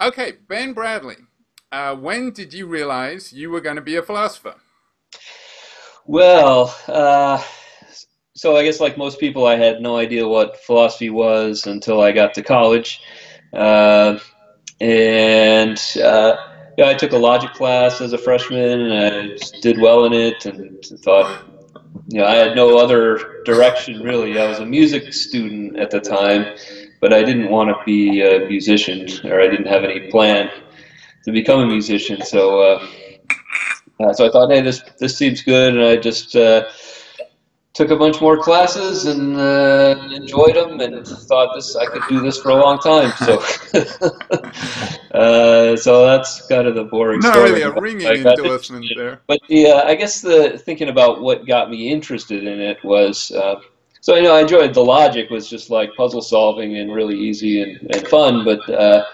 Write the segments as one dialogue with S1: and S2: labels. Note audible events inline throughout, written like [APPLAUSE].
S1: Okay, Ben Bradley, uh, when did you realize you were going to be a philosopher?
S2: Well, uh, so I guess like most people, I had no idea what philosophy was until I got to college. Uh, and uh, yeah, I took a logic class as a freshman, and I did well in it, and thought, you know, I had no other direction really. I was a music student at the time, but I didn't want to be a musician, or I didn't have any plan to become a musician. So, uh, uh, so I thought, hey, this this seems good, and I just uh, took a bunch more classes and uh, enjoyed them, and thought this I could do this for a long time. So, [LAUGHS] uh, so that's kind of the boring
S1: Not
S2: story.
S1: really a ringing endorsement there.
S2: But the uh, I guess the thinking about what got me interested in it was. So you know, I enjoyed the logic was just like puzzle solving and really easy and, and fun, but uh,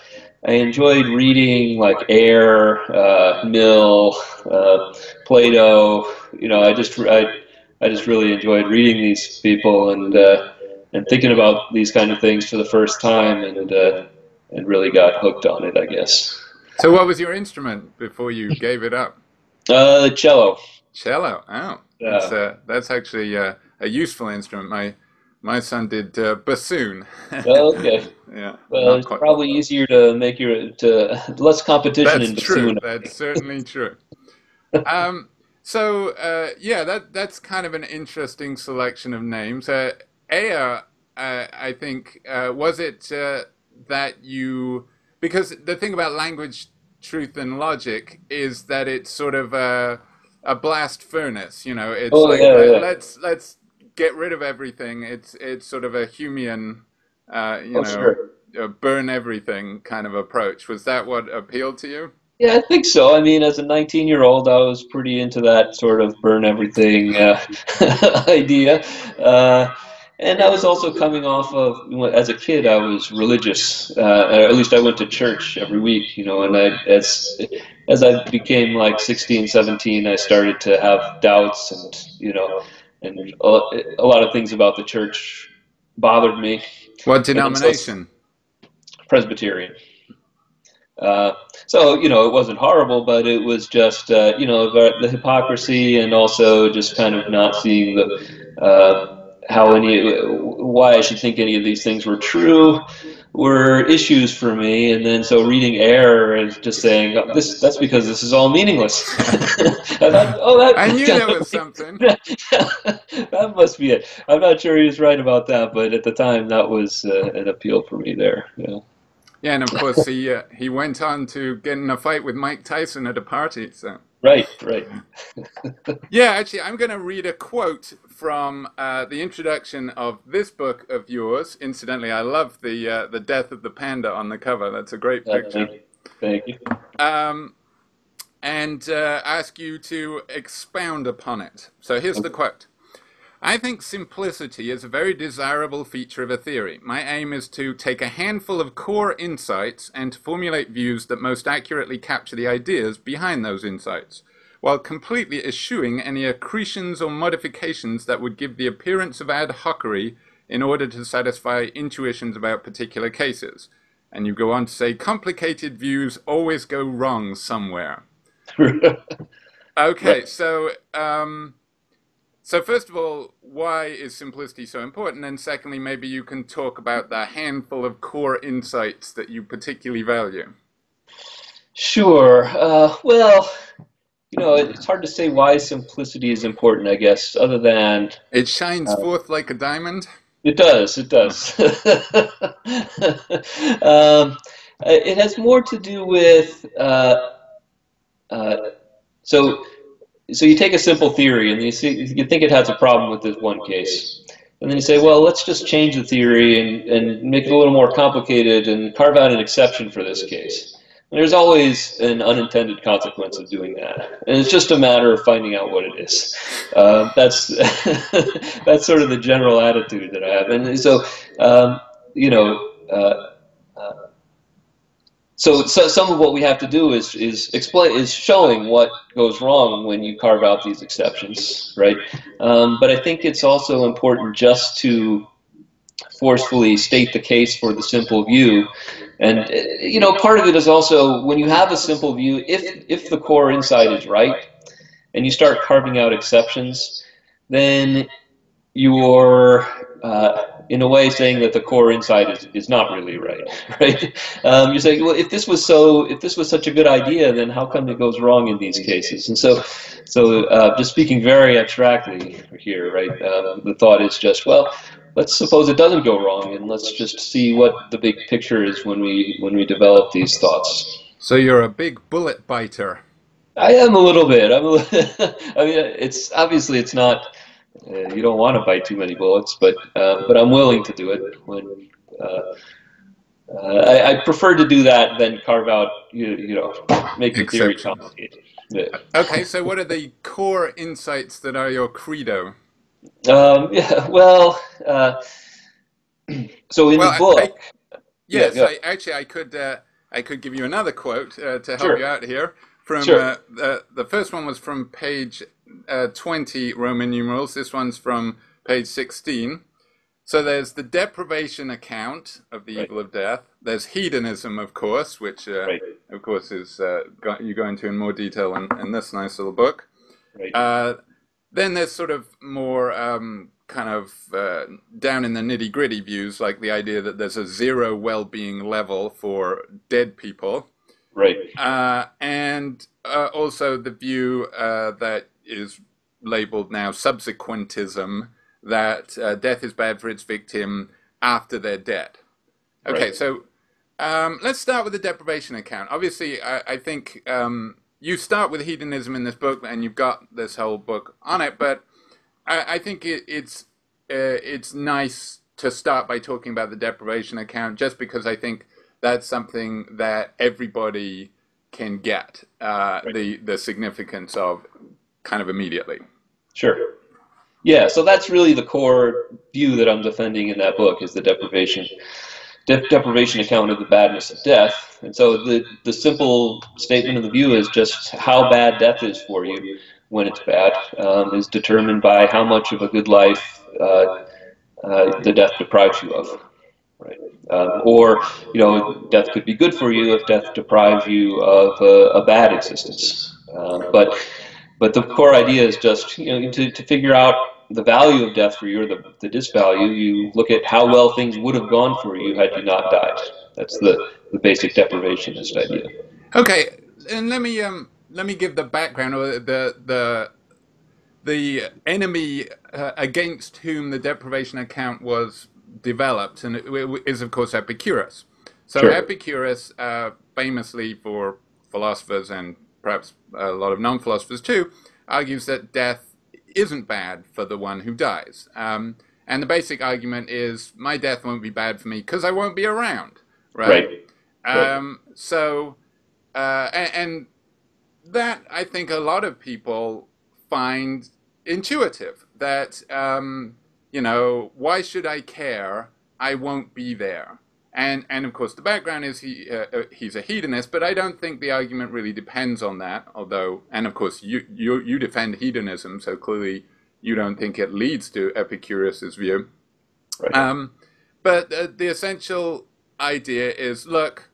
S2: I enjoyed reading like Ayer, uh, Mill, uh, Plato. You know, I just I, I just really enjoyed reading these people and uh, and thinking about these kind of things for the first time, and uh, and really got hooked on it, I guess.
S1: So, what was your instrument before you gave it up?
S2: Uh, cello.
S1: Cello. Oh,
S2: Yeah.
S1: that's, uh, that's actually uh, a useful instrument. My my son did uh, bassoon. [LAUGHS]
S2: Well, okay.
S1: yeah.
S2: Well, it's probably easier to make your to less competition in
S1: That's true.
S2: bassoon.
S1: That's certainly true. Um, [LAUGHS] so uh, yeah, that that's kind of an interesting selection of names. Uh, Ayer, uh, I think, uh, was it uh, that you because the thing about language, truth, and logic is that it's sort of a, a blast furnace. You know, it's
S2: Oh,
S1: like
S2: yeah, yeah.
S1: let's let's get rid of everything. It's it's sort of a Humean, uh, you
S2: Oh,
S1: know,
S2: sure.
S1: uh, burn everything kind of approach. Was that what appealed to you?
S2: Yeah, I think so. I mean, as a 19 year old, I was pretty into that sort of burn everything uh, [LAUGHS] idea. Uh, and I was also coming off of, as a kid, I was religious. Uh, or at least I went to church every week, you know, and I, as, as I became like 16, 17, I started to have doubts and, you know, and a, a lot of things about the church bothered me.
S1: What denomination?
S2: Presbyterian. Uh, so you know, it wasn't horrible, but it was just uh, you know the, the hypocrisy and also just kind of not seeing the uh, how any why I should think any of these things were true were issues for me. And then so reading Ayer and just saying oh, this that's because this is all meaningless. [LAUGHS] I thought, oh, that,
S1: I knew there was [LAUGHS] something. [LAUGHS]
S2: that must be it. I'm not sure he was right about that, but at the time that was uh, an appeal for me there. Yeah.
S1: Yeah, and of course he uh, he went on to get in a fight with Mike Tyson at a party. So
S2: Right, right.
S1: yeah, actually, I'm going to read a quote from uh, the introduction of this book of yours. Incidentally, I love the uh, the death of the panda on the cover. That's a great picture.
S2: thank you. Thank you.
S1: Um, and uh, ask you to expound upon it. So here's the quote. I think simplicity is a very desirable feature of a theory. My aim is to take a handful of core insights and to formulate views that most accurately capture the ideas behind those insights, while completely eschewing any accretions or modifications that would give the appearance of ad hocery in order to satisfy intuitions about particular cases. And you go on to say, complicated views always go wrong somewhere. [LAUGHS] Okay, so um, so first of all, why is simplicity so important? And secondly, maybe you can talk about the handful of core insights that you particularly value.
S2: Sure. Uh, well, you know, it's hard to say why simplicity is important, I guess, other than
S1: It shines forth like a diamond.
S2: it does. It does. [LAUGHS] um, it has more to do with uh, uh, so so you take a simple theory and you see you think it has a problem with this one case. And then you say, well, let's just change the theory and, and make it a little more complicated and carve out an exception for this case. There's always an unintended consequence of doing that, and it's just a matter of finding out what it is. Uh, that's [LAUGHS] that's sort of the general attitude that I have, and so um, you know. Uh, uh, so, so some of what we have to do is is explain is showing what goes wrong when you carve out these exceptions, right? Um, but I think it's also important just to forcefully state the case for the simple view And uh, you know, part of it is also when you have a simple view, if if the core insight is right, and you start carving out exceptions, then you're uh, in a way saying that the core insight is, is not really right, [LAUGHS] right? Um, you're saying, well, if this was so, if this was such a good idea, then how come it goes wrong in these cases? And so, so uh, just speaking very abstractly here, right? Um, the thought is just, well, let's suppose it doesn't go wrong, and let's just see what the big picture is when we when we develop these thoughts.
S1: So you're a big bullet biter.
S2: I am a little bit. I'm a little, [LAUGHS] I mean, it's obviously it's not uh, you don't want to bite too many bullets, but uh, but I'm willing to do it when. Uh, uh, I, I, prefer to do that than carve out, you, you know, make the theory complicated.
S1: Yeah. Okay, so what are the core insights that are your credo?
S2: Um, [LAUGHS] yeah, well, uh, [CLEARS THROAT] so in well, the book,
S1: I, I, yes, yeah, I, actually, I could uh, I could give you another quote uh, to help sure. you out here. From sure. Uh, the the first one was from page uh, 20 Roman numerals. This one's from page 16. So there's the deprivation account of the right. evil of death. There's hedonism, of course, which, uh, right. of course, is uh, you go into in more detail in, in this nice little book. Right. Uh, then there's sort of more um, kind of uh, down in the nitty gritty views, like the idea that there's a zero well being level for dead people.
S2: Right.
S1: Uh, and uh, also the view that is labeled now subsequentism, that uh, death is bad for its victim after they're dead. Okay, right. so um, let's start with the deprivation account. Obviously, I, I think um, you start with hedonism in this book, and you've got this whole book on it. But I, I think it, it's uh, it's nice to start by talking about the deprivation account, just because I think that's something that everybody can get uh, right. the the significance of kind of immediately.
S2: Sure. Yeah, so that's really the core view that I'm defending in that book is the deprivation de- deprivation account of the badness of death. And so the the simple statement of the view is just how bad death is for you when it's bad um, is determined by how much of a good life uh, uh, the death deprives you of. Right. Um, or, you know, death could be good for you if death deprives you of a, a bad existence. Um, but but the core idea is just you know to, to figure out the value of death for you or the, the disvalue, you look at how well things would have gone for you had you not died. That's the, the basic deprivationist idea.
S1: Okay, and let me um let me give the background or the the the enemy uh, against whom the deprivation account was developed, and it, is of course Epicurus. So sure. Epicurus, uh, famously for philosophers and perhaps a lot of non-philosophers too, argues that death isn't bad for the one who dies. Um, and the basic argument is my death won't be bad for me because I won't be around, right? right. Um, so, uh, and, and that I think a lot of people find intuitive. That um, you know, why should I care? I won't be there. And, and of course, the background is he, uh, uh, he's a hedonist, but I don't think the argument really depends on that. Although, and of course, you, you, you defend hedonism, so clearly you don't think it leads to Epicurus's view. Right. Um, but uh, the essential idea is look,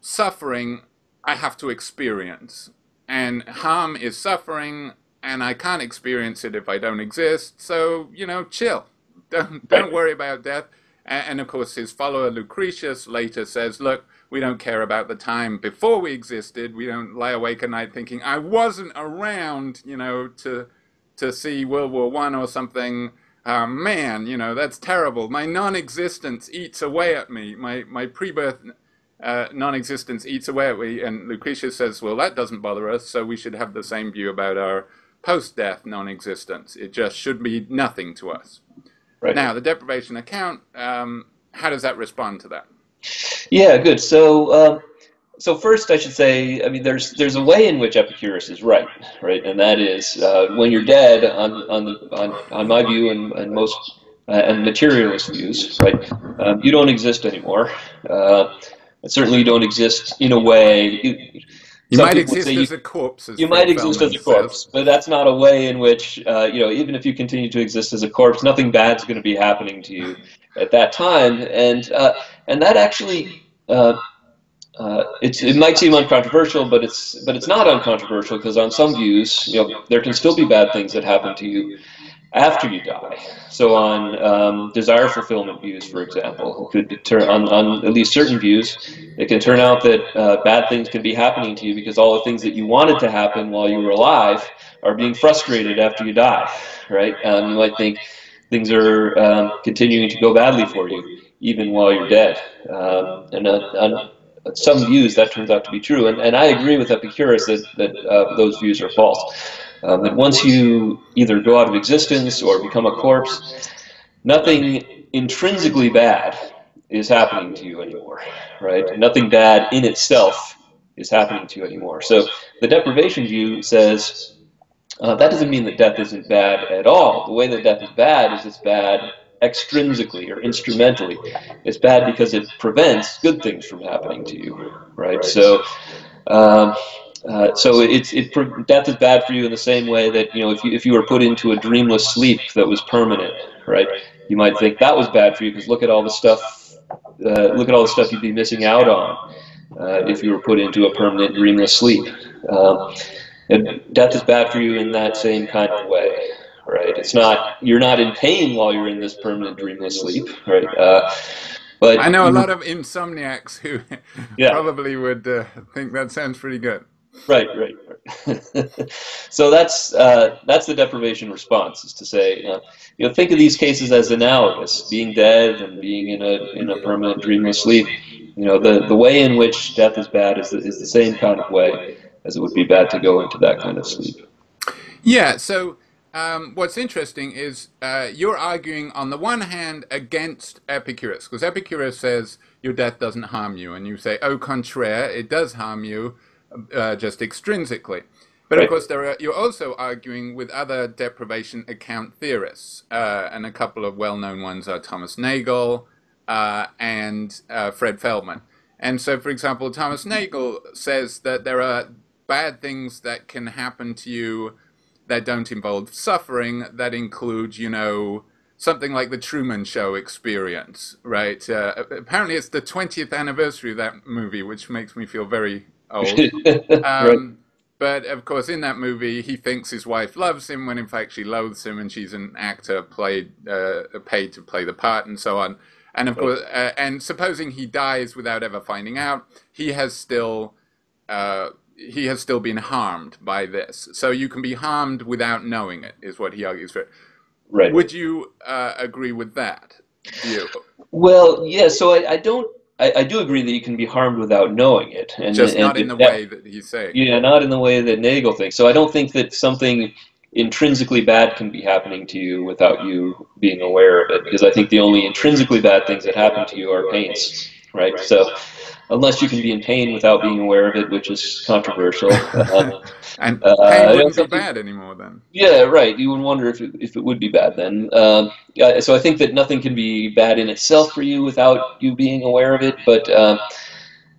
S1: suffering I have to experience, and harm is suffering, and I can't experience it if I don't exist. So, you know, chill. Don't, don't worry about death and, of course, his follower Lucretius later says, look, we don't care about the time before we existed. We don't lie awake at night thinking, I wasn't around, you know, to, to see World War One or something. Uh, man, you know, that's terrible. My non-existence eats away at me. My, my pre-birth uh, non-existence eats away at me. And Lucretius says, well, that doesn't bother us, so we should have the same view about our post-death non-existence. It just should be nothing to us. Right. Now, the deprivation account, um, how does that respond to that?
S2: Yeah, good. So, um, so first, I should say, I mean, there's there's a way in which Epicurus is right, right, and that is uh, when you're dead, on on the, on, on my view and, and most uh, and materialist views, right, um, you don't exist anymore. Uh, certainly, you don't exist in a way. You,
S1: you Some might exist as a corpse.
S2: As you might exist as a corpse, says. but that's not a way in which, uh, you know, even if you continue to exist as a corpse, nothing bad's going to be happening to you at that time. And uh, and that actually uh, uh, it might seem uncontroversial, but it's but it's not uncontroversial because on some views, you know, there can still be bad things that happen to you after you die. So on um, desire fulfillment views, for example, could turn on, on at least certain views, it can turn out that uh, bad things can be happening to you because all the things that you wanted to happen while you were alive are being frustrated after you die, right? Um, you might think things are um, continuing to go badly for you even while you're dead. Um, and uh, on some views, that turns out to be true. And, and I agree with Epicurus that, that uh, those views are false. Um, that once you either go out of existence or become a corpse, nothing intrinsically bad is happening to you anymore, right? Nothing bad in itself is happening to you anymore. So the deprivation view says uh, that doesn't mean that death isn't bad at all. The way that death is bad is it's bad extrinsically or instrumentally. It's bad because it prevents good things from happening to you, right? So, um, uh, so it's it death is bad for you in the same way that you know if you if you were put into a dreamless sleep that was permanent, right? You might think that was bad for you because look at all the stuff, uh, look at all the stuff you'd be missing out on uh, if you were put into a permanent dreamless sleep. Um, and death is bad for you in that same kind of way right? It's not you're not in pain while you're in this permanent dreamless sleep, right? Uh,
S1: but I know a lot of insomniacs who [LAUGHS] yeah. probably would uh, think that sounds pretty good.
S2: Right, right, right. [LAUGHS] so that's uh, that's the deprivation response, is to say, uh, you know, think of these cases as analogous, being dead and being in a in a permanent dreamless sleep. You know, the the way in which death is bad is the, is the same kind of way as it would be bad to go into that kind of sleep.
S1: Yeah. So um, what's interesting is uh, you're arguing on the one hand against Epicurus, because Epicurus says your death doesn't harm you, and you say, au contraire, it does harm you uh, just extrinsically. But right. of course, are, you're also arguing with other deprivation account theorists, uh, and a couple of well-known ones are Thomas Nagel uh, and uh, Fred Feldman. And so, for example, Thomas Nagel says that there are bad things that can happen to you that don't involve suffering, that include, you know, something like the Truman Show experience, right? Uh, apparently, it's the 20th anniversary of that movie, which makes me feel very old. [LAUGHS] Um, right. But of course, in that movie, he thinks his wife loves him when in fact she loathes him, and she's an actor played uh, paid to play the part, and so on. And of course, uh, and supposing he dies without ever finding out, he has still uh, he has still been harmed by this. So you can be harmed without knowing it, is what he argues for.
S2: Right.
S1: Would you uh, agree with that view?
S2: Well, yeah. So I, I don't. I, I, do agree that you can be harmed without knowing it,
S1: and just and, not in the that, way that you say.
S2: Yeah, not in the way that Nagel thinks. So I don't think that something intrinsically bad can be happening to you without you being aware of it, because I think the only intrinsically bad things that happen to you are pains, right? So unless you can be in pain without being aware of it, which is controversial.
S1: Um, [LAUGHS] and uh, pain wouldn't be bad anymore then.
S2: Yeah, right. You would wonder if it, if it would be bad then. Um, so I think that nothing can be bad in itself for you without you being aware of it, but. Um,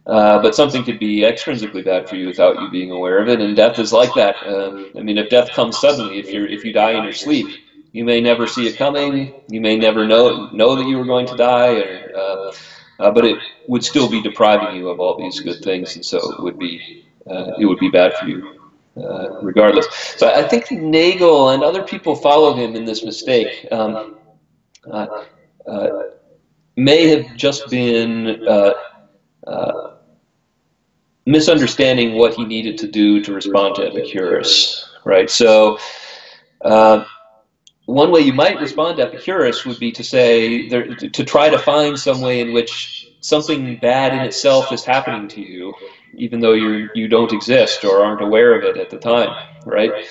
S2: uh, but something could be extrinsically bad for you without you being aware of it, and death is like that. Um, I mean, if death comes suddenly, if you if you die in your sleep, you may never see it coming. You may never know know that you were going to die, or uh, uh, but it would still be depriving you of all these good things, and so it would be uh, it would be bad for you uh, regardless. So I think Nagel and other people follow him in this mistake. Um, uh, uh, may have just been uh, misunderstanding what he needed to do to respond to Epicurus, right? So one way you might respond to Epicurus would be to say, there, to try to find some way in which something bad in itself is happening to you, even though you you don't exist or aren't aware of it at the time, right?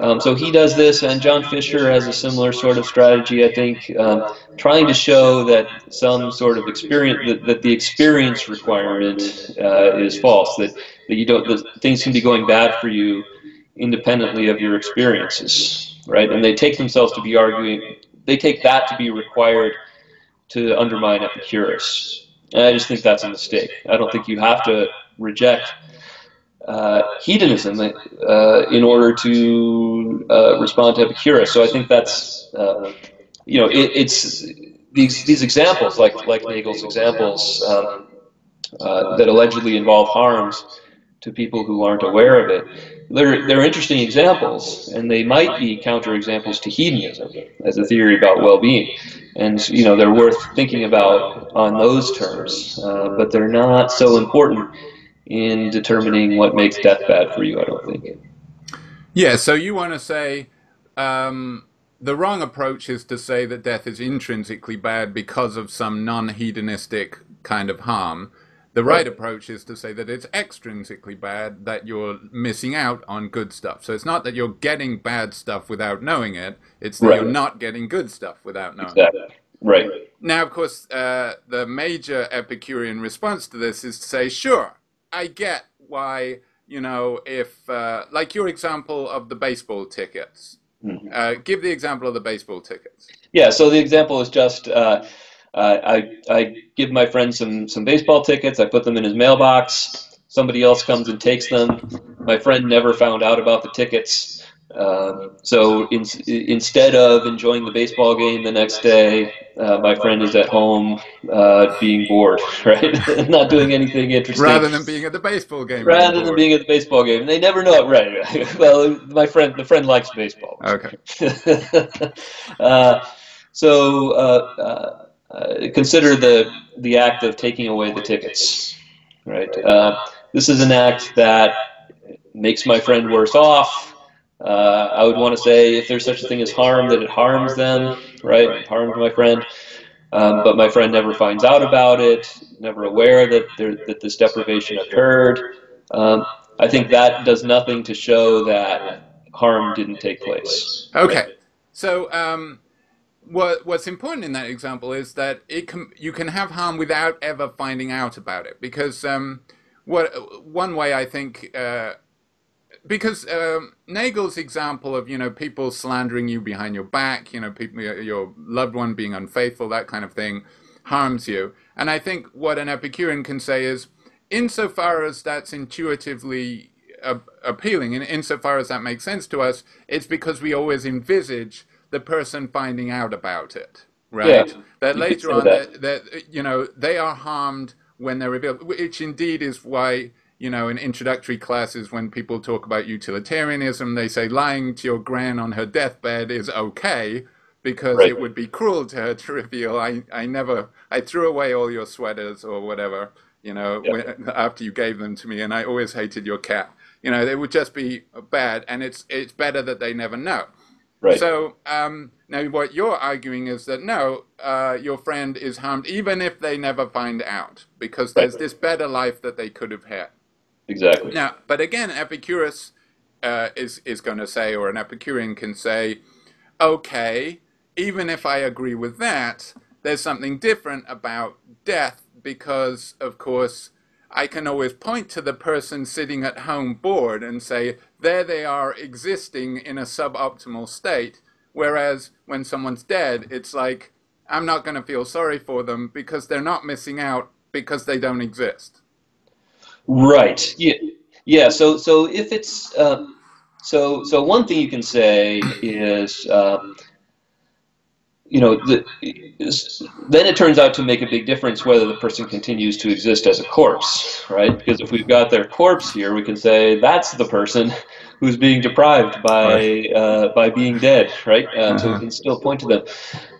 S2: Um, so he does this, and John Fischer has a similar sort of strategy, I think, um, trying to show that some sort of experience, that, that the experience requirement uh, is false, that, that you don't, that things can be going bad for you independently of your experiences right? And they take themselves to be arguing, they take that to be required to undermine Epicurus. And I just think that's a mistake. I don't think you have to reject uh, hedonism uh, in order to uh, respond to Epicurus. So I think that's, uh, you know, it, it's these these examples, like like Nagel's examples, um, uh, that allegedly involve harms to people who aren't aware of it. They're, they're interesting examples, and they might be counterexamples to hedonism as a theory about well-being. And you know they're worth thinking about on those terms, uh, but they're not so important in determining what makes death bad for you. I don't think.
S1: Yeah. So you want to say um, the wrong approach is to say that death is intrinsically bad because of some non-hedonistic kind of harm. The right, approach is to say that it's extrinsically bad, that you're missing out on good stuff. So it's not that you're getting bad stuff without knowing it, it's that right. you're not getting good stuff without knowing
S2: exactly.
S1: it.
S2: Right.
S1: Now, of course, uh, the major Epicurean response to this is to say, sure, I get why, you know, if, uh, like your example of the baseball tickets, mm-hmm. uh, give the example of the baseball tickets.
S2: Yeah, so the example is just uh, uh, I, I give my friend some, some baseball tickets, I put them in his mailbox, somebody else comes and takes them. My friend never found out about the tickets. Um, so in, instead of enjoying the baseball game the next day, uh, my friend is at home uh, being bored, [LAUGHS] right? [LAUGHS] Not doing anything interesting.
S1: Rather than being at the baseball game.
S2: Rather being than being at the baseball game. They never know it, right? [LAUGHS] well, my friend, the friend likes baseball.
S1: Okay.
S2: uh, so uh, consider the the act of taking away the tickets. Right. Uh, this is an act that makes my friend worse off. Uh, I would want to say if there's such a thing as harm, that it harms them. Right. Harms my friend. Um, but my friend never finds out about it, never aware that there, that this deprivation occurred. Um, I think that does nothing to show that harm didn't take place.
S1: Okay. So um, what what's important in that example is that it can you can have harm without ever finding out about it because um, what one way I think uh, because um, Nagel's example of you know people slandering you behind your back, you know people your loved one being unfaithful, that kind of thing, harms you. And I think what an Epicurean can say is, insofar as that's intuitively appealing, and insofar as that makes sense to us, it's because we always envisage the person finding out about it, right? Yeah, that later on, that. that. that you know they are harmed when they're revealed, which indeed is why you know in introductory classes when people talk about utilitarianism, they say lying to your gran on her deathbed is okay because right. it would be cruel to her to reveal I I never I threw away all your sweaters or whatever you know yeah. when, after you gave them to me and I always hated your cat. You know, they would just be bad, and it's it's better that they never know.
S2: Right.
S1: So um, now what you're arguing is that no, uh, your friend is harmed even if they never find out because there's right. this better life that they could have had.
S2: Exactly.
S1: Now, but again, Epicurus uh, is is going to say, or an Epicurean can say, okay, even if I agree with that, there's something different about death because, of course, I can always point to the person sitting at home bored and say, there they are existing in a suboptimal state. Whereas when someone's dead, it's like, I'm not going to feel sorry for them because they're not missing out because they don't exist.
S2: Right. Yeah. Yeah. So, so if it's, uh, so, so one thing you can say is, uh, you know, the, then it turns out to make a big difference whether the person continues to exist as a corpse, right? Because if we've got their corpse here, we can say that's the person who's being deprived by uh, by being dead, right? Uh, So we can still point to them,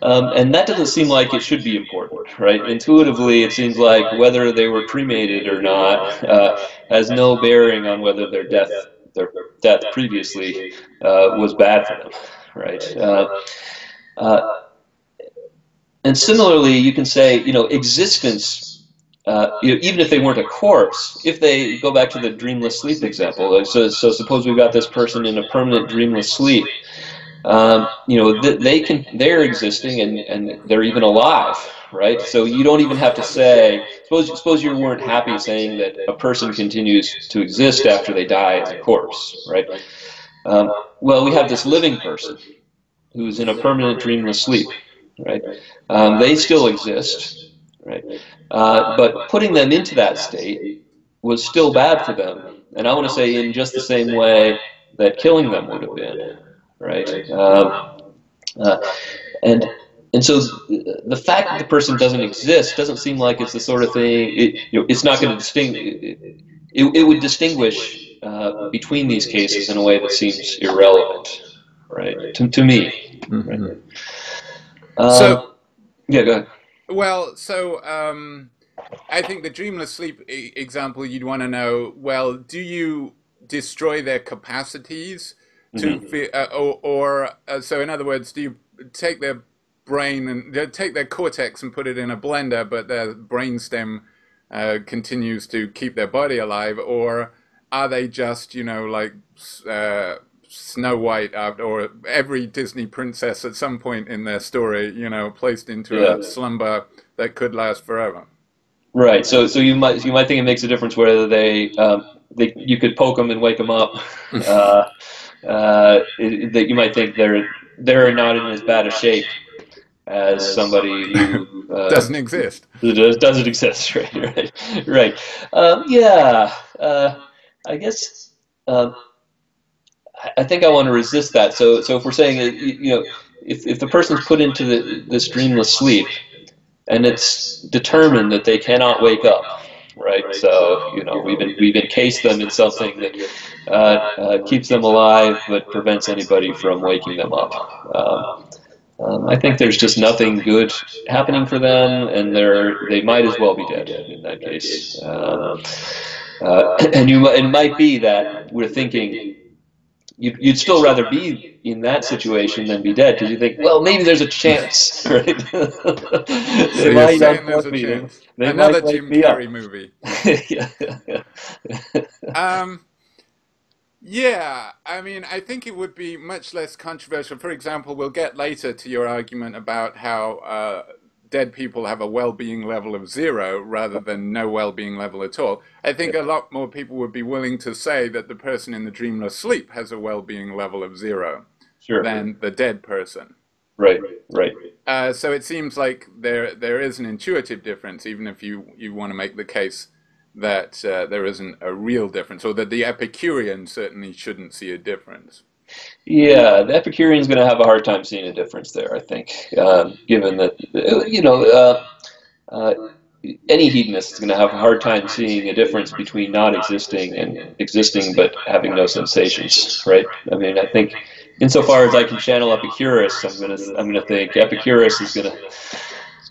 S2: um, and that doesn't seem like it should be important, right? Intuitively, it seems like whether they were cremated or not uh, has no bearing on whether their death their death previously uh, was bad for them, right? And similarly, you can say, you know, existence, uh, you know, even if they weren't a corpse, if they go back to the dreamless sleep example, so, so suppose we've got this person in a permanent dreamless sleep, um, you know, th they can, they're existing and, and they're even alive, right? So you don't even have to say, suppose, suppose you weren't happy saying that a person continues to exist after they die as a corpse, right? Um, well, we have this living person who's in a permanent dreamless sleep right? Um, they still exist, right? Uh, but putting them into that state was still bad for them. And I want to say in just the same way that killing them would have been, right? Um, uh, and and so the fact that the person doesn't exist doesn't seem like it's the sort of thing. It, you know, it's not going to distinguish. It, it, would distinguish uh, between these cases in a way that seems irrelevant, right? To, to me. Right?
S1: Um, so,
S2: yeah, go ahead.
S1: Well, so um, I think the dreamless sleep example, you'd want to know. Well, do you destroy their capacities to, mm-hmm. uh, or, or uh, so in other words, do you take their brain and take their cortex and put it in a blender, but their brainstem uh, continues to keep their body alive, or are they just you know like uh, Snow White or every Disney princess at some point in their story, you know, placed into yeah. a slumber that could last forever?
S2: Right. So, so you might you might think it makes a difference whether they um, they you could poke them and wake them up. [LAUGHS] uh, uh, that you might think they're they're not in as bad a shape as somebody who [LAUGHS]
S1: uh, doesn't exist.
S2: Does, doesn't exist, [LAUGHS] right? Right. right. Um, yeah. Uh, I guess um, I think I want to resist that. So, so if we're saying, uh, you know, if, if the person's put into the, this dreamless sleep, and it's determined that they cannot wake up, right? So, you know, we've we've encased them in something that uh, uh, keeps them alive but prevents anybody from waking them up. Um, um, I think there's just nothing good happening for them, and they're they might as well be dead in that case. Um, uh, [CLEARS THROAT] and you it might be that we're thinking you'd, you'd still rather be in that situation than be dead because you think, well, maybe there's a chance, [LAUGHS] right? [LAUGHS]
S1: so they might not there's a chance. They Another Jim Carrey movie. [LAUGHS] yeah. um, yeah, I mean, I think it would be much less controversial. For example, we'll get later to your argument about how uh, dead people have a well-being level of zero rather than no well-being level at all. I think a lot more people would be willing to say that the person in the dreamless sleep has a well-being level of zero
S2: sure.
S1: than the dead person.
S2: Right, right.
S1: Uh, so it seems like there there is an intuitive difference, even if you, you want to make the case that uh, there isn't a real difference, or that the Epicurean certainly shouldn't see a difference.
S2: Yeah, the Epicurean is going to have a hard time seeing a difference there. I think, um, given that you know, uh, uh, any hedonist is going to have a hard time seeing a difference between not existing and existing but having no sensations, right? I mean, I think, insofar as I can channel Epicurus, I'm going to I'm going to think Epicurus is going to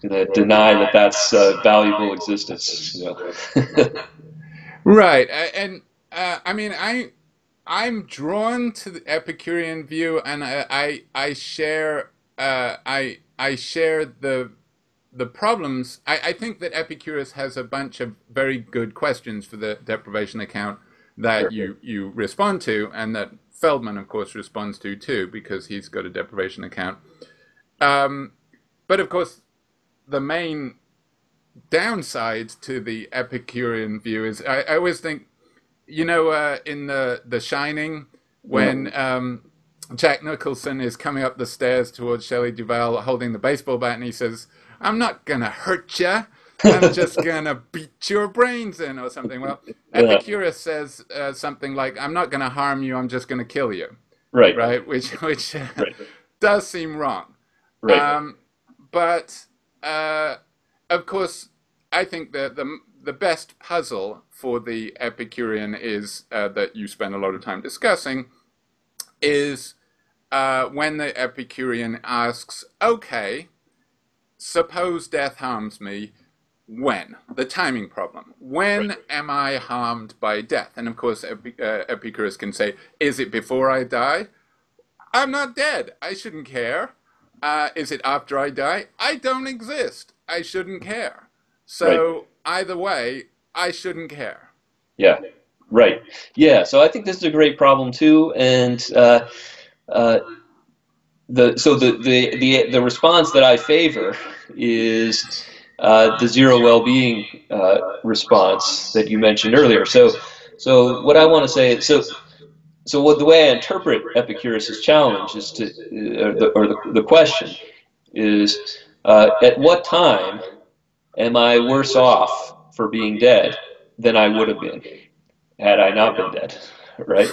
S2: going to deny that that's a valuable existence. You know? [LAUGHS]
S1: right, and uh, I mean, I I'm drawn to the Epicurean view, and I I, I share uh, I I share the the problems. I, I think that Epicurus has a bunch of very good questions for the deprivation account that sure. you you respond to, and that Feldman, of course, responds to too, because he's got a deprivation account. Um, but of course, the main downside to the Epicurean view is I, I always think you know, uh, in the The Shining, when yeah. um, Jack Nicholson is coming up the stairs towards Shelley Duvall holding the baseball bat, and he says, "I'm not gonna hurt you." I'm [LAUGHS] just gonna beat your brains in or something. Well, [LAUGHS] Epicurus says uh, something like, "I'm not gonna harm you. I'm just gonna kill you."
S2: Right.
S1: Right. Which [LAUGHS] which right. does seem wrong.
S2: Right. Um,
S1: but uh, of course, I think that the the best puzzle for the Epicurean is uh, that you spend a lot of time discussing is uh, when the Epicurean asks, "Okay, suppose death harms me." When the timing problem. When right. am I harmed by death? And of course, Epi- uh, Epicurus can say, "Is it before I die? I'm not dead. I shouldn't care. Uh, is it after I die? I don't exist. I shouldn't care." So right either way, I shouldn't care.
S2: Yeah, right. Yeah, so I think this is a great problem too, and uh, uh, the so the, the the the response that I favor is uh, the zero well-being uh, response that you mentioned earlier. So so what I want to say is so. So what the way I interpret Epicurus's challenge is to, or the, or the, the question is, uh, at what time am I worse off for being dead than I would have been had I not been dead? [LAUGHS] Right?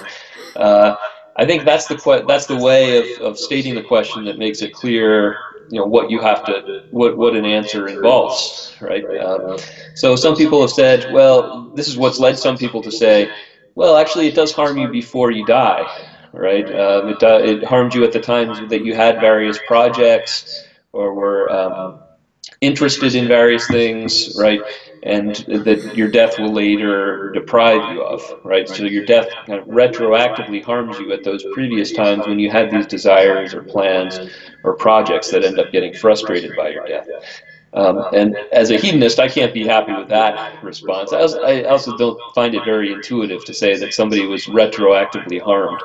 S2: Uh, I think that's the that's the way of, of stating the question that makes it clear you know what you have to what what an answer involves, right? Um, so some people have said, well, this is what's led some people to say, well, actually, it does harm you before you die, right? Um, it it harmed you at the times that you had various projects or were um, interested in various things, right? And that your death will later deprive you of, right? So your death kind of retroactively harms you at those previous times when you had these desires or plans or projects that end up getting frustrated by your death. Um, and as a hedonist, I can't be happy with that response. I also, I also, don't find it very intuitive to say that somebody was retroactively harmed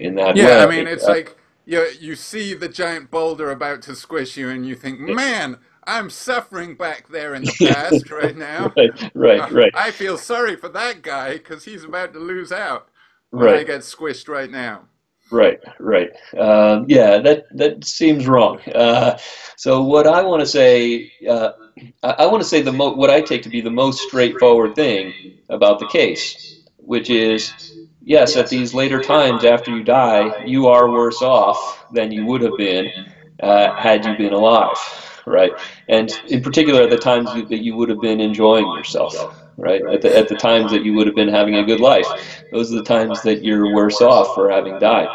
S2: in that
S1: yeah,
S2: way.
S1: Yeah, I mean, it's uh, like you, you see the giant boulder about to squish you, and you think, man, I'm suffering back there in the [LAUGHS] past right now. [LAUGHS]
S2: right, right, right.
S1: I feel sorry for that guy because he's about to lose out
S2: right.
S1: I get squished right now.
S2: Right, right. Um, yeah, that that seems wrong. Uh, so what I want to say, uh, I, I want to say the mo- what I take to be the most straightforward thing about the case, which is, yes, at these later times after you die, you are worse off than you would have been uh, had you been alive right? And in particular, at the times that you would have been enjoying yourself, right? At the, at the times that you would have been having a good life, those are the times that you're worse off for having died.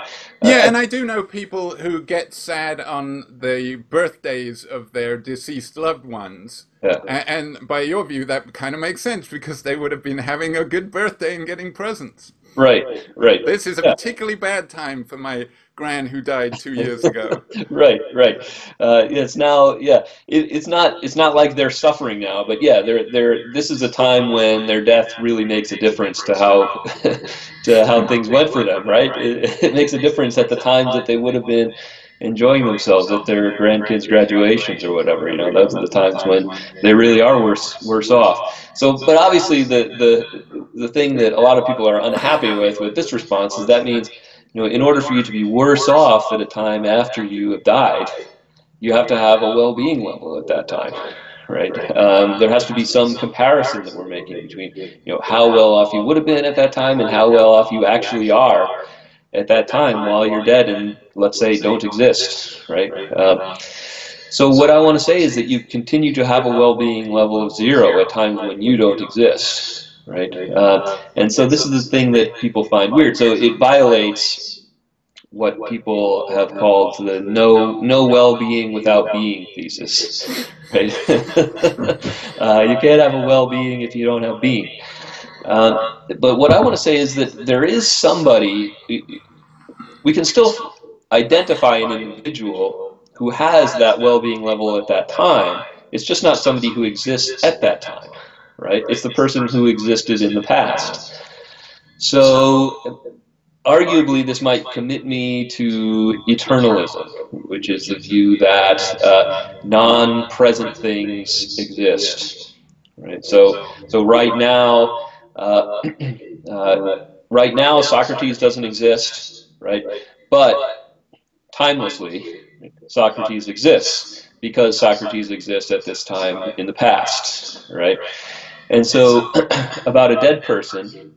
S1: Yeah, uh, and I do know people who get sad on the birthdays of their deceased loved ones.
S2: Yeah.
S1: And, and by your view, that kind of makes sense because they would have been having a good birthday and getting presents.
S2: Right, right.
S1: This is a yeah. particularly bad time for my gran who died two years ago. [LAUGHS]
S2: right, right. Uh, it's now, yeah. It, it's not. It's not like they're suffering now, but yeah, they're they're. This is a time when their death really makes a difference to how [LAUGHS] to how things went for them. Right. It, it makes a difference at the times that they would have been enjoying themselves at their grandkids' graduations or whatever. You know, those are the times when they really are worse worse off. So, but obviously, the the the thing that a lot of people are unhappy with with this response is that means, you know, in order for you to be worse off at a time after you have died, you have to have a well-being level at that time. Right. Um, there has to be some comparison that we're making between, you know, how well off you would have been at that time and how well off you actually are at that time while you're dead and let's say don't exist, right? Um, so what I want to say is that you continue to have a well-being level of zero at times when you don't exist, right? Uh, and so this is the thing that people find weird. So it violates what people have called the no no well-being without being thesis. Right? [LAUGHS] uh, you can't have a well-being if you don't have being. Uh, but what I want to say is that there is somebody, we can still identify an individual who has that well-being level at that time. It's just not somebody who exists at that time, right? It's the person who existed in the past. So arguably this might commit me to eternalism, which is the view that uh, non-present things exist. Right. So, so right now, uh, [CLEARS THROAT] uh, right now, Socrates doesn't exist, right? But timelessly, Socrates exists because Socrates exists at this time in the past, right? And so, [CLEARS THROAT] about a dead person,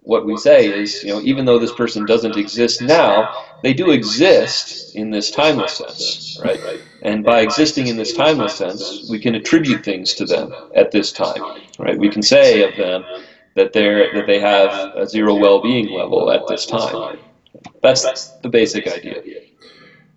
S2: what we say is, you know, even though this person doesn't exist now, they do exist in this timeless sense, right? And by existing in this timeless sense, we can attribute things to them at this time, right? We can say of them that they're that they have a zero well-being level at this time. That's the basic idea.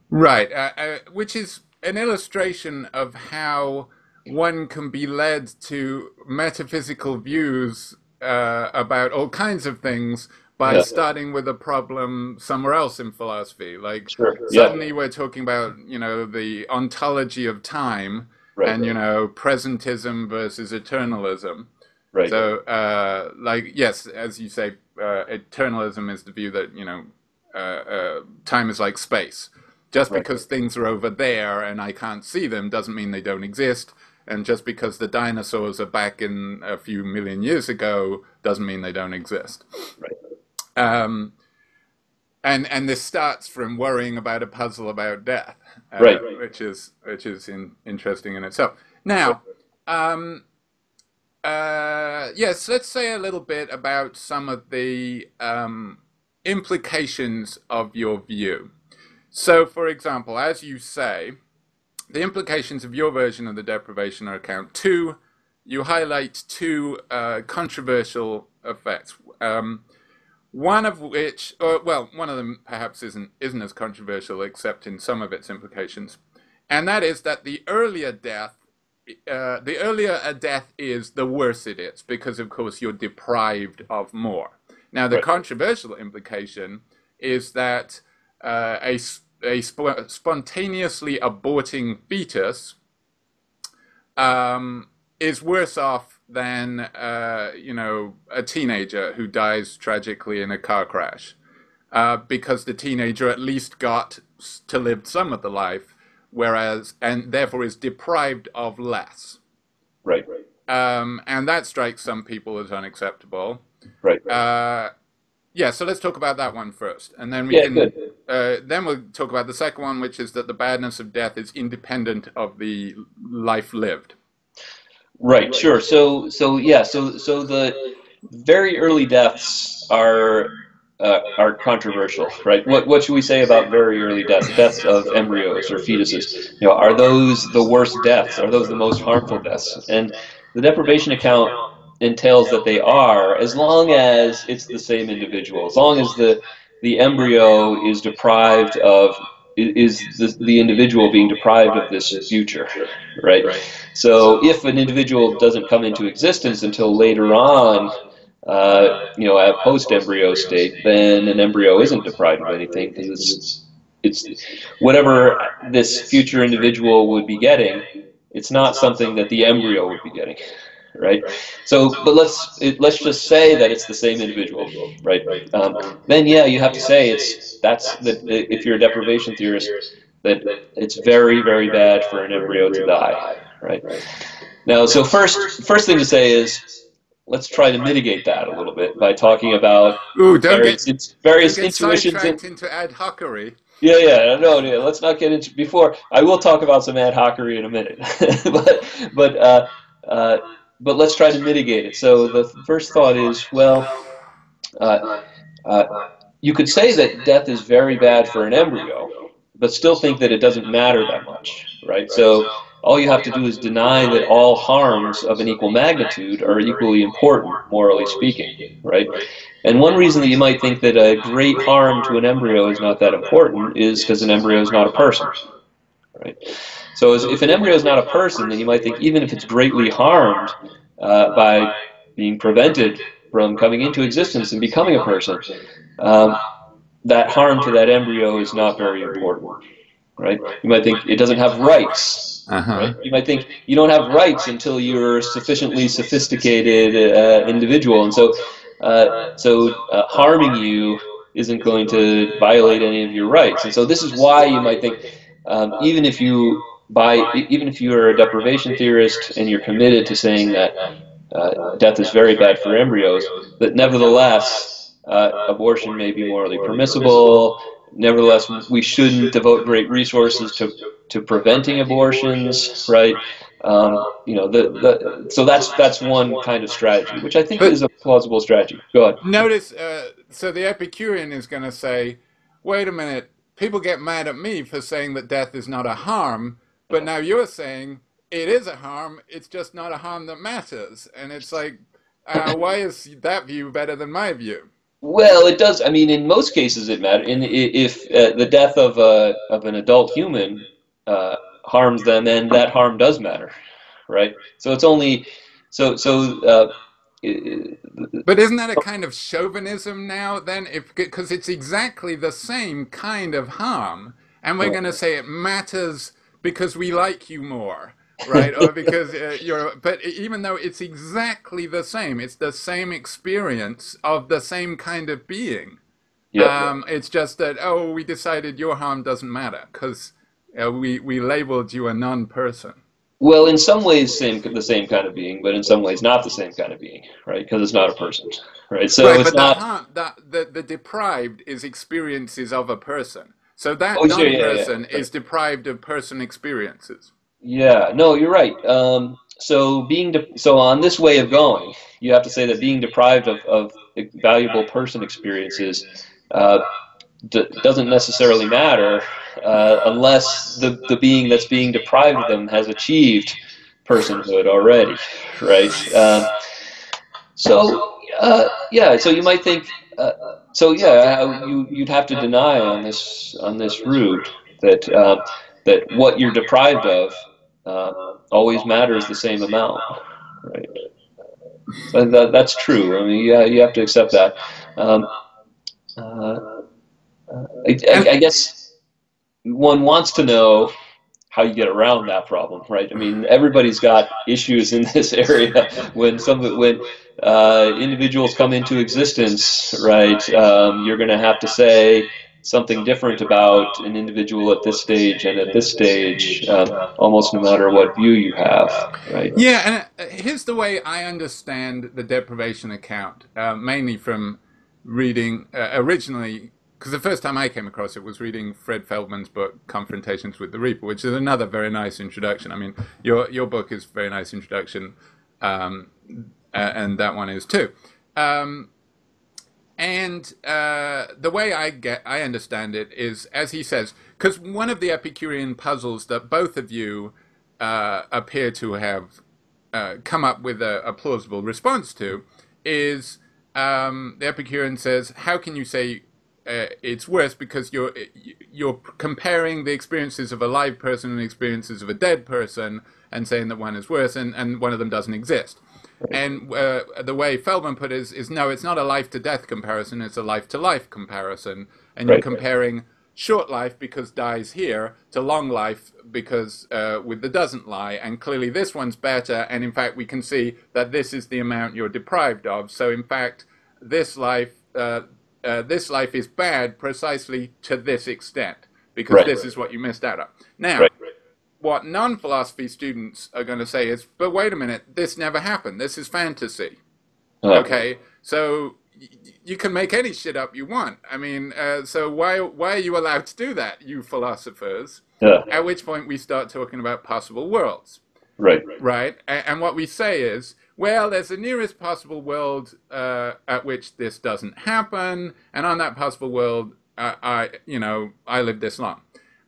S1: Right, uh, uh, which is an illustration of how one can be led to metaphysical views uh, about all kinds of things by yeah. starting with a problem somewhere else in philosophy. Like
S2: sure.
S1: suddenly
S2: yeah.
S1: we're talking about you know the ontology of time
S2: right.
S1: and you know presentism versus eternalism.
S2: Right.
S1: So, uh, like, yes, as you say, uh, eternalism is the view that you know uh, uh time is like space. Just right. because things are over there and I can't see them doesn't mean they don't exist. And just because the dinosaurs are back in a few million years ago doesn't mean they don't exist.
S2: Right.
S1: Um, and and this starts from worrying about a puzzle about death,
S2: uh, right.
S1: which is which is in, interesting in itself. Now. Um, uh, yes, let's say a little bit about some of the um, implications of your view. So, for example, as you say, the implications of your version of the deprivation are account. Two, you highlight two uh, controversial effects. Um, one of which, or, well, one of them perhaps isn't isn't as controversial, except in some of its implications, and that is that the earlier death, uh, the earlier a death is, the worse it is, because of course you're deprived of more. Now, the right. controversial implication is that uh, a a sp- spontaneously aborting fetus um, is worse off than uh, you know a teenager who dies tragically in a car crash, uh, because the teenager at least got to live some of the life, whereas and therefore is deprived of less.
S2: Right.
S1: Um, and that strikes some people as unacceptable.
S2: Right.
S1: Uh, yeah, so let's talk about that one first, and then we yeah, can. Uh, then we'll talk about the second one, which is that the badness of death is independent of the life lived.
S2: Right. Sure. So. So yeah. So. So the very early deaths are uh, are controversial, right? What what should we say about very early deaths, deaths of embryos or fetuses? You know, are those the worst deaths? Are those the most harmful deaths? And the deprivation account entails that they are, as long as it's the same individual, as long as the the embryo is deprived of is the, the individual being deprived of this future, right? So if an individual doesn't come into existence until later on, uh, you know, at post-embryo state, then an embryo isn't deprived of anything because it's it's whatever this future individual would be getting. It's not something that the embryo would be getting right? So, but let's it, let's just say that it's the same individual, right? Um, then yeah, you have to say it's that's that if you're a deprivation theorist, that it's very very bad for an embryo to die, right? Now, so first first thing to say is let's try to mitigate that a little bit by talking about
S1: Ooh, various,
S2: get, various don't get intuitions
S1: and, into ad hocery.
S2: Yeah, yeah, no, no, let's not get into before. I will talk about some ad hocery in a minute, [LAUGHS] but but uh, uh, but let's try to mitigate it. So the first thought is, well, uh, uh, you could say that death is very bad for an embryo, but still think that it doesn't matter that much, right? So all you have to do is deny that all harms of an equal magnitude are equally important, morally speaking, right? And one reason that you might think that a great harm to an embryo is not that important is because an embryo is not a person, right? So if an embryo is not a person, then you might think even if it's greatly harmed uh, by being prevented from coming into existence and becoming a person, um, that harm to that embryo is not very important, right? You might think it doesn't have rights, uh-huh. right? You might think you don't have rights until you're a sufficiently sophisticated uh, individual, and so uh, so uh, harming you isn't going to violate any of your rights. And so this is why you might think um, even if you by even if you are a deprivation theorist and you're committed to saying that uh, death is very bad for embryos, that nevertheless uh, abortion may be morally permissible. Nevertheless, we shouldn't devote great resources to to preventing abortions, right? Um, you know, the, the so that's that's one kind of strategy, which I think but, is a plausible strategy. Go ahead.
S1: Notice, uh, so the Epicurean is going to say, "Wait a minute, people get mad at me for saying that death is not a harm, but now you're saying it is a harm. It's just not a harm that matters. And it's like, uh, why is that view better than my view?
S2: Well, it does. I mean, in most cases, it matters. In if uh, the death of a of an adult human uh, harms them, then that harm does matter, right? So it's only so so. Uh,
S1: but isn't that a kind of chauvinism now? Then, if because it's exactly the same kind of harm, and we're going to say it matters because we like you more right? Or because uh, [LAUGHS] you're but even though it's exactly the same it's the same experience of the same kind of being. Yeah, um, it's just that oh we decided your harm doesn't matter because uh, we we labeled you a non-person.
S2: Well in some ways same the same kind of being but in some ways not the same kind of being right? Because it's not a person right? So right, it's
S1: but
S2: not
S1: the, harm, the, the, the deprived is experiences of a person so that oh, non-person yeah, yeah, is deprived of person experiences.
S2: Yeah, no, you're right. Um, so being de- so on this way of going, you have to say that being deprived of, of valuable person experiences uh, doesn't necessarily matter uh, unless the, the being that's being deprived of them has achieved personhood already, right? Uh, so, uh, yeah, so you might think, uh, so yeah, you, you'd have to deny on this, on this route that, uh, that what you're deprived of uh, always matters the same amount, right? That, that's true. I mean, yeah, you have to accept that. Um, I, I, I guess one wants to know how you get around that problem, right? I mean, everybody's got issues in this [LAUGHS] area when some when uh, individuals come into existence, right? Um, you're going to have to say something different about an individual at this stage and at this stage, um, almost no matter what view you have, right?
S1: Yeah, and uh, here's the way I understand the deprivation account, uh, mainly from reading uh, originally because the first time I came across it was reading Fred Feldman's book Confrontations with the Reaper, which is another very nice introduction. I mean, your your book is a very nice introduction, um, and that one is too. Um, and uh, the way I get, I understand it is, as he says, because one of the Epicurean puzzles that both of you uh, appear to have uh, come up with a, a, plausible response to is um, the Epicurean says, "How can you say uh, it's worse because you're you're comparing the experiences of a live person and the experiences of a dead person and saying that one is worse and, and one of them doesn't exist. And uh, the way Feldman put it is, is no, it's not a life to death comparison, it's a life to life comparison. And right. you're comparing short life because dies here to long life because uh, with the doesn't lie. And clearly this one's better. And in fact, we can see that this is the amount you're deprived of. So in fact, this life, uh, uh, this life is bad precisely to this extent because right. this is what you missed out on. Now, right. what non philosophy students are going to say is, but wait a minute, this never happened. This is fantasy. Uh-huh. Okay, so y- you can make any shit up you want. I mean, uh, so why why are you allowed to do that, you philosophers? Yeah. At which point we start talking about possible worlds.
S2: Right.
S1: Right. And, and what we say is, well, there's the nearest possible world uh, at which this doesn't happen, and on that possible world, uh, I, you know, I live this long.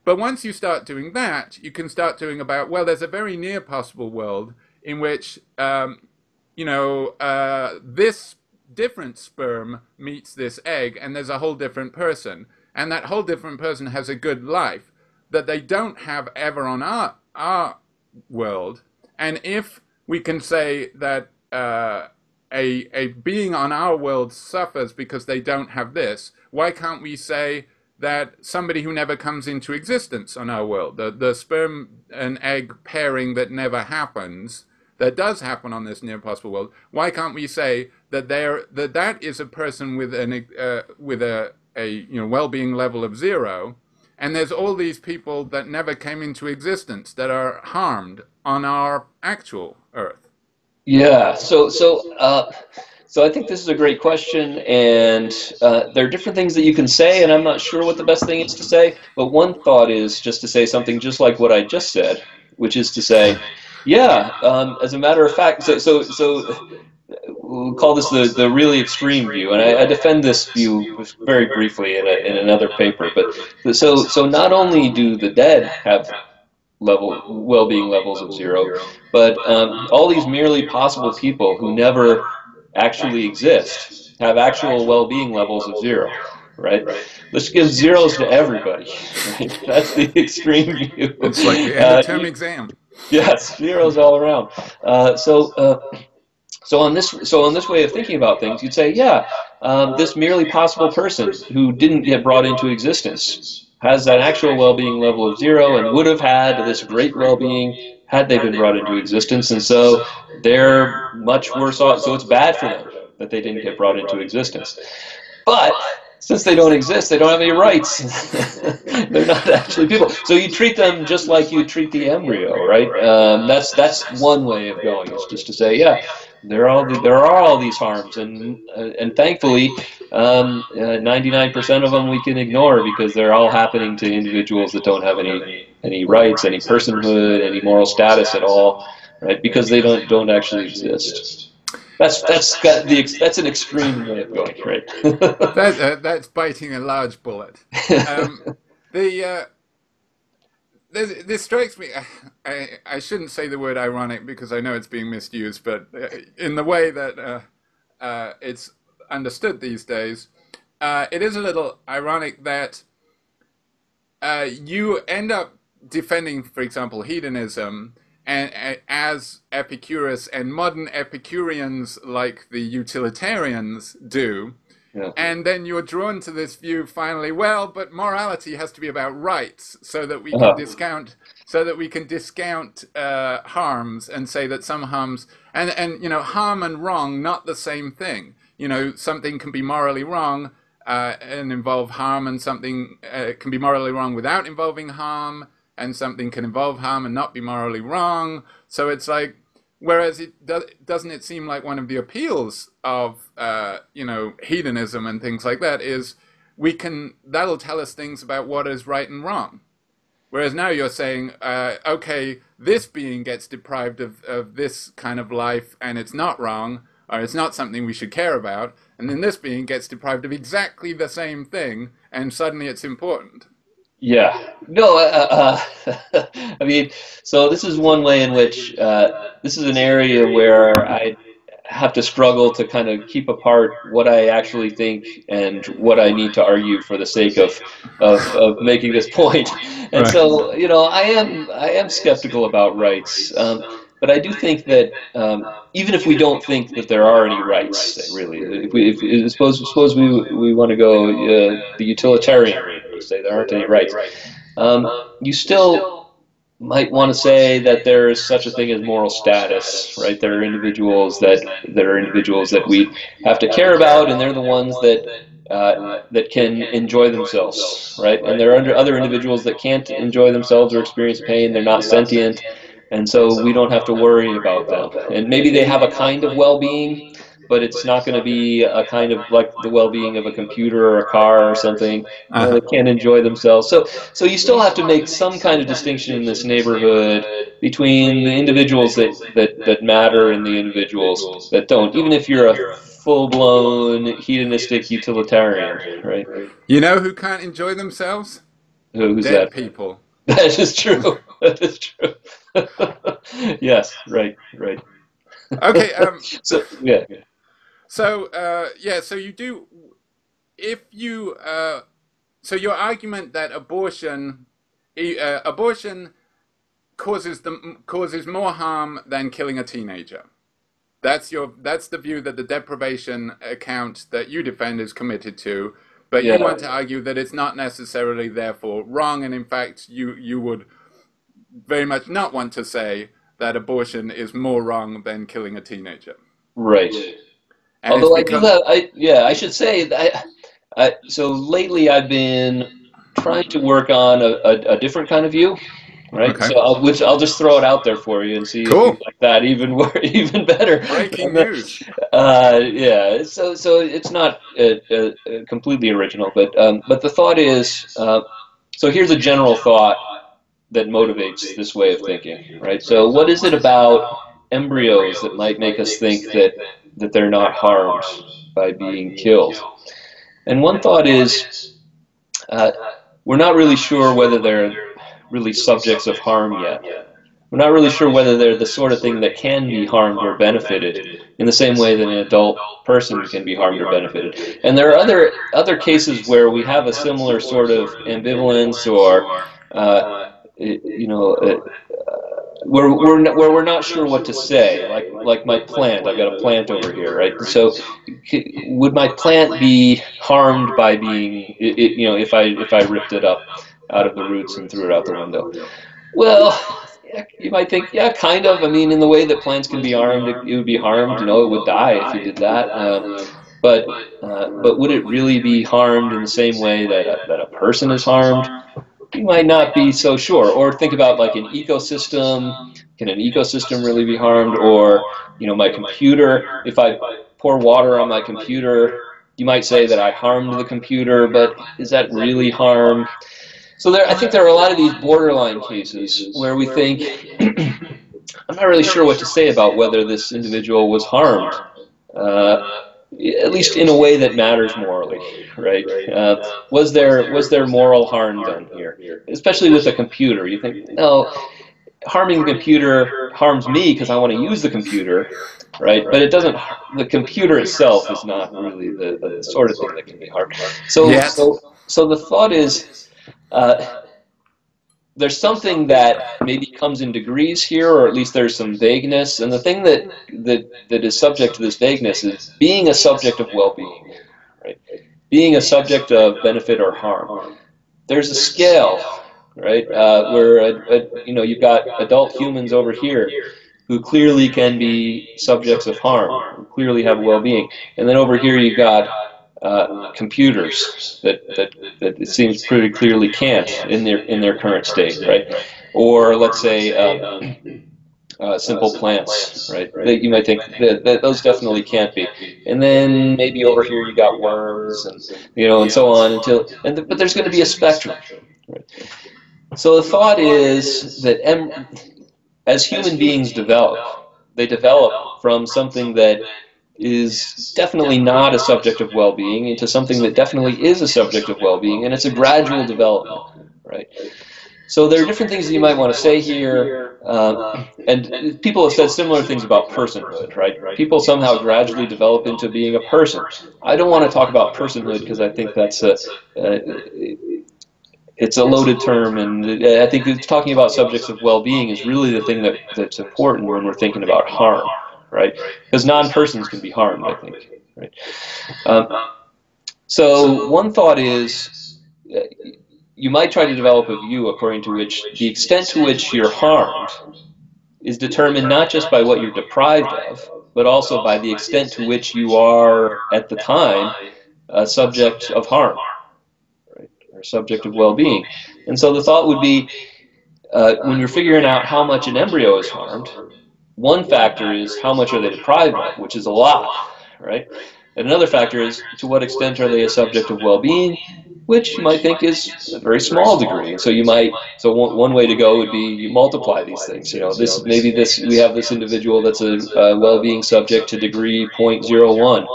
S1: But once you start doing that, you can start doing about well, there's a very near possible world in which, um, you know, uh, this different sperm meets this egg, and there's a whole different person, and that whole different person has a good life that they don't have ever on our our world, and if we can say that uh, a, a being on our world suffers because they don't have this, why can't we say that somebody who never comes into existence on our world, the, the sperm and egg pairing that never happens, that does happen on this near possible world, why can't we say that there that that is a person with an uh, with a, a you know well-being level of zero, and there's all these people that never came into existence that are harmed on our actual Earth?
S2: Yeah. So so uh, so I think this is a great question, and uh, there are different things that you can say, and I'm not sure what the best thing is to say. But one thought is just to say something just like what I just said, which is to say, yeah. Um, as a matter of fact, so so so. We'll call this the, the really extreme view, and I, I defend this view very briefly in, a, in another paper. But so so not only do the dead have level well-being levels of zero. But um, all these merely possible people who never actually exist have actual well-being levels of zero. Right? Let's give zeros to everybody. Right? [LAUGHS] That's the extreme view.
S1: It's like the end of term uh, exam.
S2: Yes, zeros all around. Uh, so. Uh, so on this, so on this way of thinking about things, you'd say, yeah, um, this merely possible person who didn't get brought into existence has that actual well-being level of zero and would have had this great well-being had they been brought into existence. And so they're much worse off. So it's bad for them that they didn't get brought into existence. But since they don't exist, they don't have any rights. [LAUGHS] They're not actually people. So you treat them just like you treat the embryo, right? Um, that's that's one way of going. Is just to say, yeah, there are all there are all these harms, and uh, and thankfully, 99% um, uh, of them we can ignore because they're all happening to individuals that don't have any any rights, any personhood, any moral status at all, right? Because they don't don't actually exist. That's that's got the that's an extreme way of going, right? [LAUGHS]
S1: that, uh, that's biting a large bullet. [LAUGHS] Um, the uh, this, this, strikes me. [SIGHS] I, I shouldn't say the word ironic because I know it's being misused, but uh, in the way that uh, uh, it's understood these days, uh, it is a little ironic that you end up defending, for example, hedonism and, and, as Epicurus and modern Epicureans like the utilitarians do. Yeah. And then you're drawn to this view finally, well, but morality has to be about rights so that we can uh-huh. discount so that we can discount uh, harms and say that some harms and and you know harm and wrong not the same thing. You know something can be morally wrong uh, and involve harm, and something uh, can be morally wrong without involving harm and something can involve harm and not be morally wrong. So it's like, whereas it do, doesn't it seem like one of the appeals of uh, you know hedonism and things like that is we can that'll tell us things about what is right and wrong. Whereas now you're saying, uh, okay, this being gets deprived of, of this kind of life and it's not wrong, or it's not something we should care about, and then this being gets deprived of exactly the same thing, and suddenly it's important.
S2: Yeah. No, uh, uh, [LAUGHS] I mean, so this is one way in which uh, this is an area where I have to struggle to kind of keep apart what I actually think and what I need to argue for the sake of of, of making this [LAUGHS] point. And right. so, you know, I am I am skeptical about rights. Um, but I do think that um, even if we don't think that there are any rights, really, if we if, suppose suppose we we want to go uh, the utilitarian say there aren't any rights. Um, you still might want to say that there is such a thing as moral status, right? There are individuals that there are individuals that we have to care about, and they're the ones that uh, that can enjoy themselves, right? And there are other individuals that can't enjoy themselves or experience pain. They're not sentient, and so we don't have to worry about them. And maybe they have a kind of well-being but it's not going to be a kind of like the well-being of a computer or a car or something. Uh-huh. they can't enjoy themselves. So, so you still have to make some kind of distinction in this neighborhood between the individuals that, that, that matter and the individuals that don't. Even if you're a full-blown hedonistic utilitarian, right?
S1: You know who can't enjoy themselves?
S2: Who's
S1: Dead
S2: that?
S1: people. [LAUGHS]
S2: That is true. That is true. [LAUGHS] yes, right, right.
S1: Okay. Um, [LAUGHS]
S2: so yeah. yeah.
S1: So uh, yeah, so you do. If you uh, so your argument that abortion, uh, abortion causes the causes more harm than killing a teenager. That's your that's the view that the deprivation account that you defend is committed to. But yeah. you want to argue that it's not necessarily therefore wrong, and in fact, you you would very much not want to say that abortion is more wrong than killing a teenager.
S2: Right. And Although I do have, I yeah, I should say that. I, I, so lately, I've been trying to work on a, a, a different kind of view, right? Okay. So I'll, which I'll just throw it out there for you and see cool. if you like that even [LAUGHS] even better.
S1: Breaking news.
S2: Uh, yeah. So so it's not uh, uh, completely original, but um, but the thought is. Uh, so here's a general thought that motivates this way of thinking, right? So what is it about embryos that might make us think that that they're not harmed by being killed. And one thought is uh, we're not really sure whether they're really subjects of harm yet. We're not really sure whether they're the sort of thing that can be harmed or benefited in the same way that an adult person can be harmed or benefited. And there are other other cases where we have a similar sort of ambivalence or uh, you know, uh, where we're we're not sure what to say. Like like my plant, I've got a plant over here, right? So, would my plant be harmed by being, it, you know, if I if I ripped it up out of the roots and threw it out the window? Well, you might think, yeah, kind of. I mean, in the way that plants can be harmed, it, it would be harmed. You know, it would die if you did that. Um, but uh, but would it really be harmed in the same way that a, that a person is harmed? You might not be so sure. Or think about like an ecosystem. Can an ecosystem really be harmed? Or, you know, my computer, if I pour water on my computer, you might say that I harmed the computer, but is that really harm? So there, I think there are a lot of these borderline cases where we think, [CLEARS THROAT] I'm not really sure what to say about whether this individual was harmed uh, at least in a way that matters morally, right? Uh, was there was there moral harm done here, especially with a computer? You think no, harming the computer harms me because I want to use the computer, right? But it doesn't. The computer itself is not really the, the sort of thing that can be harmed. So yes. so so the thought is. Uh, there's something that maybe comes in degrees here, or at least there's some vagueness. And the thing that that, that is subject to this vagueness is being a subject of well-being, right? Being a subject of benefit or harm. There's a scale, right? Uh, where a, a, you know you've got adult humans over here who clearly can be subjects of harm, who clearly have well-being, and then over here you've got uh, computers that, that, that it seems pretty clearly can't in their in their current state, right? Or let's say um, uh, simple plants, right? That you might think that, that, those definitely can't be. And then maybe over here you got worms and you know and so on until and the, but there's going to be a spectrum. Right? So the thought is that as human beings develop, they develop from something that is definitely not a subject of well-being into something that definitely is a subject of well-being, and it's a gradual development, right? So there are different things that you might want to say here, uh, and people have said similar things about personhood, right? People somehow gradually develop into being a person. I don't want to talk about personhood because I think that's a, it's a loaded term, and I think talking about subjects of well-being is really the thing that, that's important when we're thinking about harm right? Because non-persons can be harmed, I think, right? Um, so one thought is uh, you might try to develop a view according to which the extent to which you're harmed is determined not just by what you're deprived of, but also by the extent to which you are, at the time, a subject of harm, right? or subject of well-being. And so the thought would be, uh, when you're figuring out how much an embryo is harmed, one factor is how much are they deprived of, which is a lot, right? And another factor is to what extent are they a subject of well-being, which you might think is a very small degree. So you might, so one, one way to go would be you multiply these things. You know, this maybe this we have this individual that's a, a well-being subject to degree 0.01.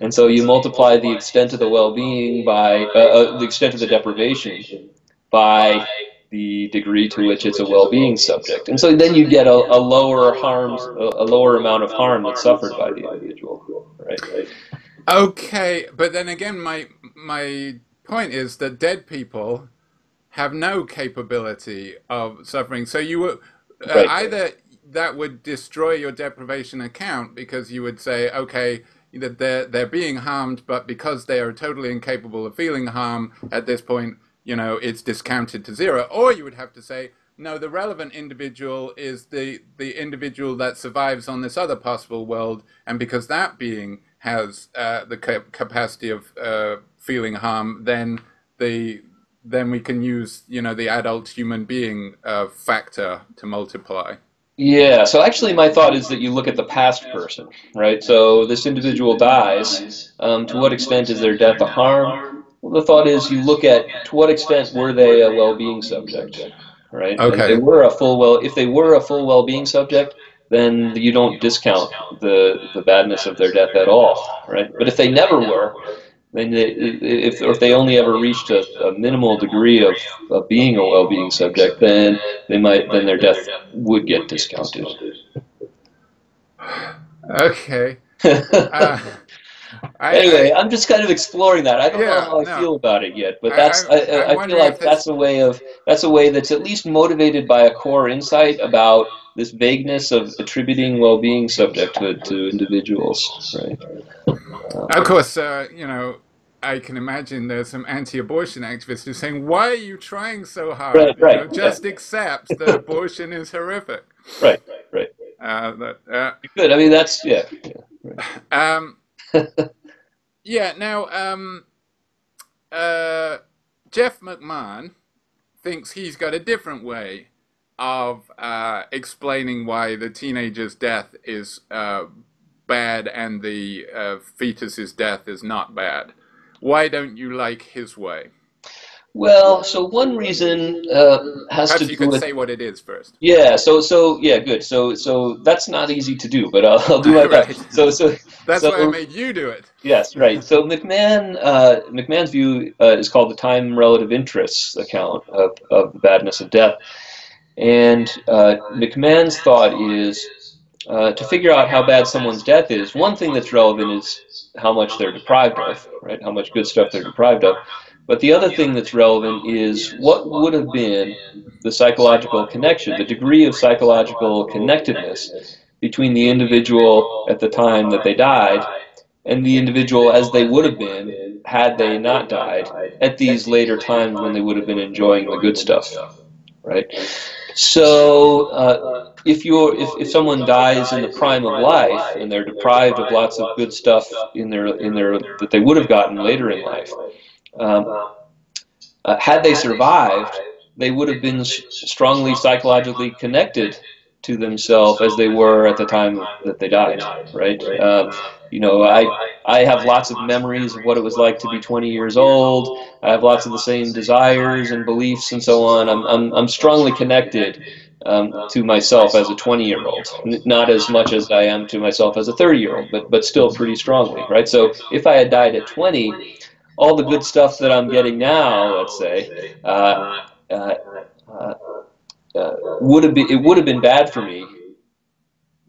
S2: And so you multiply the extent of the well-being by uh, uh, the extent of the deprivation by the degree to which it's a well-being subject. And so then you get a, a lower harms, a, lower amount of harm that's suffered by the individual, right?
S1: Okay, but then again, my my point is that dead people have no capability of suffering. So you would uh, right. either that would destroy your deprivation account because you would say, okay, that they're they're being harmed, but because they are totally incapable of feeling harm at this point, you know, it's discounted to zero. Or you would have to say, no, the relevant individual is the, the individual that survives on this other possible world, and because that being has uh, the ca capacity of uh, feeling harm, then the then we can use you know the adult human being uh, factor to multiply.
S2: Yeah, so actually my thought is that you look at the past person, right? So this individual dies. Um, to what extent is their death a harm? Well, the thought is you look at to what extent were they a well-being subject, right?
S1: Okay.
S2: If they were a full well, if they were a full well-being subject, then you don't discount the the badness of their death at all, right? But if they never were, then they, if or if they only ever reached a, a minimal degree of, of being a well-being subject, then they might then their death would get discounted.
S1: Okay. [LAUGHS] uh,
S2: I, anyway, I, am just kind of exploring that. I don't yeah, know how I no. feel about it yet, but that's I, I, I feel like that's a way of that's a way that's at least motivated by a core insight about this vagueness of attributing well-being subjecthood to individuals, right?
S1: of course, uh, you know, I can imagine there's some anti-abortion activists who are saying, "Why are you trying so hard?
S2: Right, right, know,
S1: just yeah. accept that abortion is horrific." [LAUGHS]
S2: Right, right.
S1: Uh, that, uh,
S2: Good. I mean, that's yeah. yeah
S1: right. Um, yeah. Now, um, uh, Jeff McMahan thinks he's got a different way of uh, explaining why the teenager's death is uh, bad and the uh, fetus's death is not bad. Why don't you like his way?
S2: Well, so one reason uh, has
S1: Perhaps
S2: to
S1: you
S2: do
S1: could
S2: with
S1: say what it is first.
S2: yeah. So so yeah, good. So so that's not easy to do, but I'll, I'll do my [LAUGHS]
S1: Right.
S2: best. So so
S1: That's
S2: so,
S1: why I made you do it.
S2: Yes, right. So McMahan, uh, McMahan's view uh, is called the time relative interests account of, of the badness of death. And uh, McMahan's thought is uh, to figure out how bad someone's death is, one thing that's relevant is how much they're deprived of, right? How much good stuff they're deprived of. But the other thing that's relevant is what would have been the psychological connection, the degree of psychological connectedness between the individual at the time that they died and the individual as they would have been had they not died at these later times when they would have been enjoying the good stuff right? So uh, if you're if, if someone dies in the prime of life and they're deprived of lots of good stuff in their in their that they would have gotten later in life um, uh, had they survived they would have been strongly psychologically connected to themselves as they were at the time that they died right? Um, you know i i have lots of memories of what it was like to be 20 years old. I have lots of the same desires and beliefs and so on. I'm i'm, I'm strongly connected um, to myself as a 20 year old not as much as i am to myself as a 30 year old but but still pretty strongly right? So if i had died at 20 all the good stuff that i'm getting now let's say uh, uh, uh, uh, would have been it would have been bad for me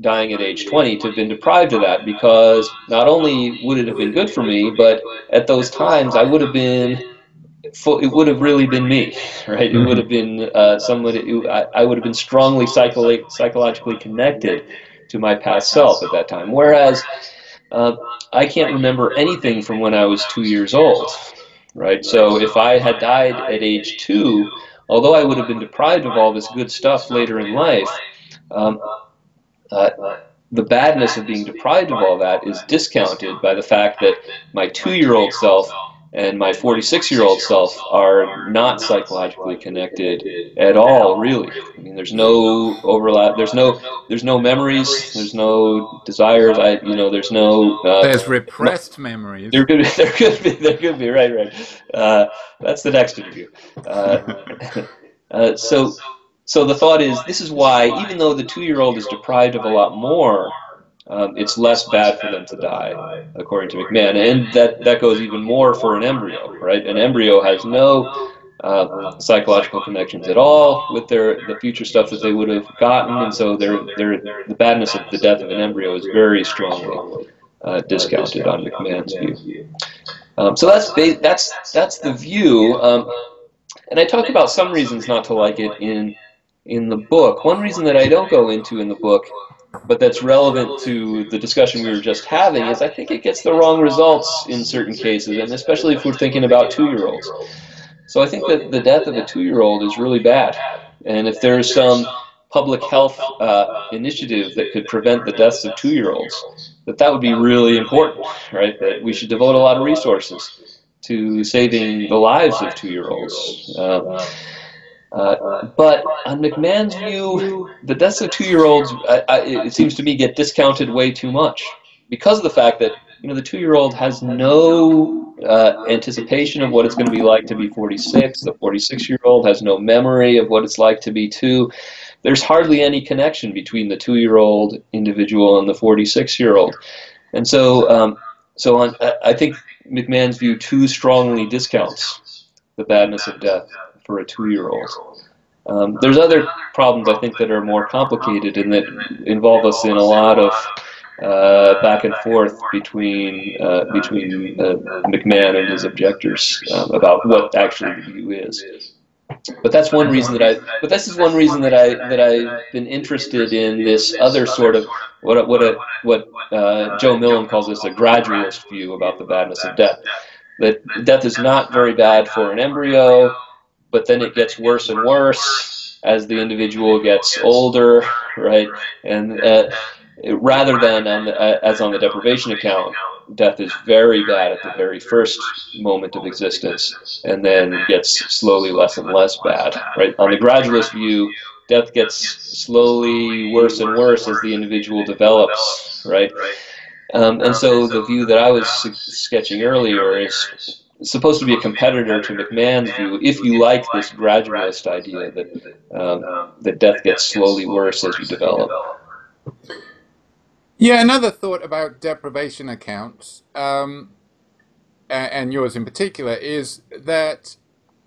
S2: dying at age 20 to have been deprived of that because not only would it have been good for me but at those times i would have been it would have really been me [LAUGHS] right? It would have been uh, who, I, I would have been strongly psycho- psychologically connected to my past self at that time. Whereas uh, i can't remember anything from when i was two years old right? So if i had died at age two although i would have been deprived of all this good stuff later in life um, uh, the badness of being deprived of all that is discounted by the fact that my two-year-old self and my 46-year-old self are not psychologically connected at all really i mean there's no overlap there's no there's no memories there's no desires i you know there's no uh,
S1: There's repressed memories.
S2: there could be, [LAUGHS] there could be, there could be, right, right. Uh, that's the next interview. Uh, [LAUGHS] uh, so, so the thought is, this is why, even though the two-year-old is deprived of a lot more, um, it's less bad for them to die, according to McMahan, and that that goes even more for an embryo, right? An embryo has no uh, psychological connections at all with their the future stuff that they would have gotten, and so their their the badness of the death of an embryo is very strongly uh, discounted on McMahan's view. Um, so that's that's that's the view, um, and I talk about some reasons not to like it in in the book. One reason that I don't go into in the book, but that's relevant to the discussion we were just having, is I think it gets the wrong results in certain cases, and especially if we're thinking about two-year-olds. So I think that the death of a two-year-old is really bad, and if there's some public health uh, initiative that could prevent the deaths of two-year-olds, that that would be really important, right? That we should devote a lot of resources to saving the lives of two-year-olds. Uh, uh, but on McMahan's view, the deaths of two-year-olds, I, I, it seems to me, get discounted way too much because of the fact that you know the two-year-old has no uh, anticipation of what it's going to be like to be 46. The 46-year-old has no memory of what it's like to be two. There's hardly any connection between the two-year-old individual and the 46-year-old, and so um, so on, I think McMahan's view too strongly discounts the badness of death for a two-year-old. Um, there's other problems I think that are more complicated and that involve us in a lot of uh, back and forth between uh, between uh, McMahan and his objectors um, about what actually the view is. But that's one reason that I. But this is one reason that I that I've been interested in this other sort of what a, what a, what uh, Joe Millum calls this a gradualist view about the badness of death. That death is not very bad for an embryo, but then it gets worse and worse as the individual gets older, right? And uh, rather than on the, uh, as on the deprivation account, death is very bad at the very first moment of existence, and then gets slowly less and less bad, right? On the gradualist view, death gets slowly worse and worse as the individual develops, right? Um, and so the view that I was sketching earlier is supposed to be a competitor to McMahan's view. If you like this gradualist idea that um, that death gets slowly worse as you develop.
S1: Yeah, another thought about deprivation accounts, um, and yours in particular, is that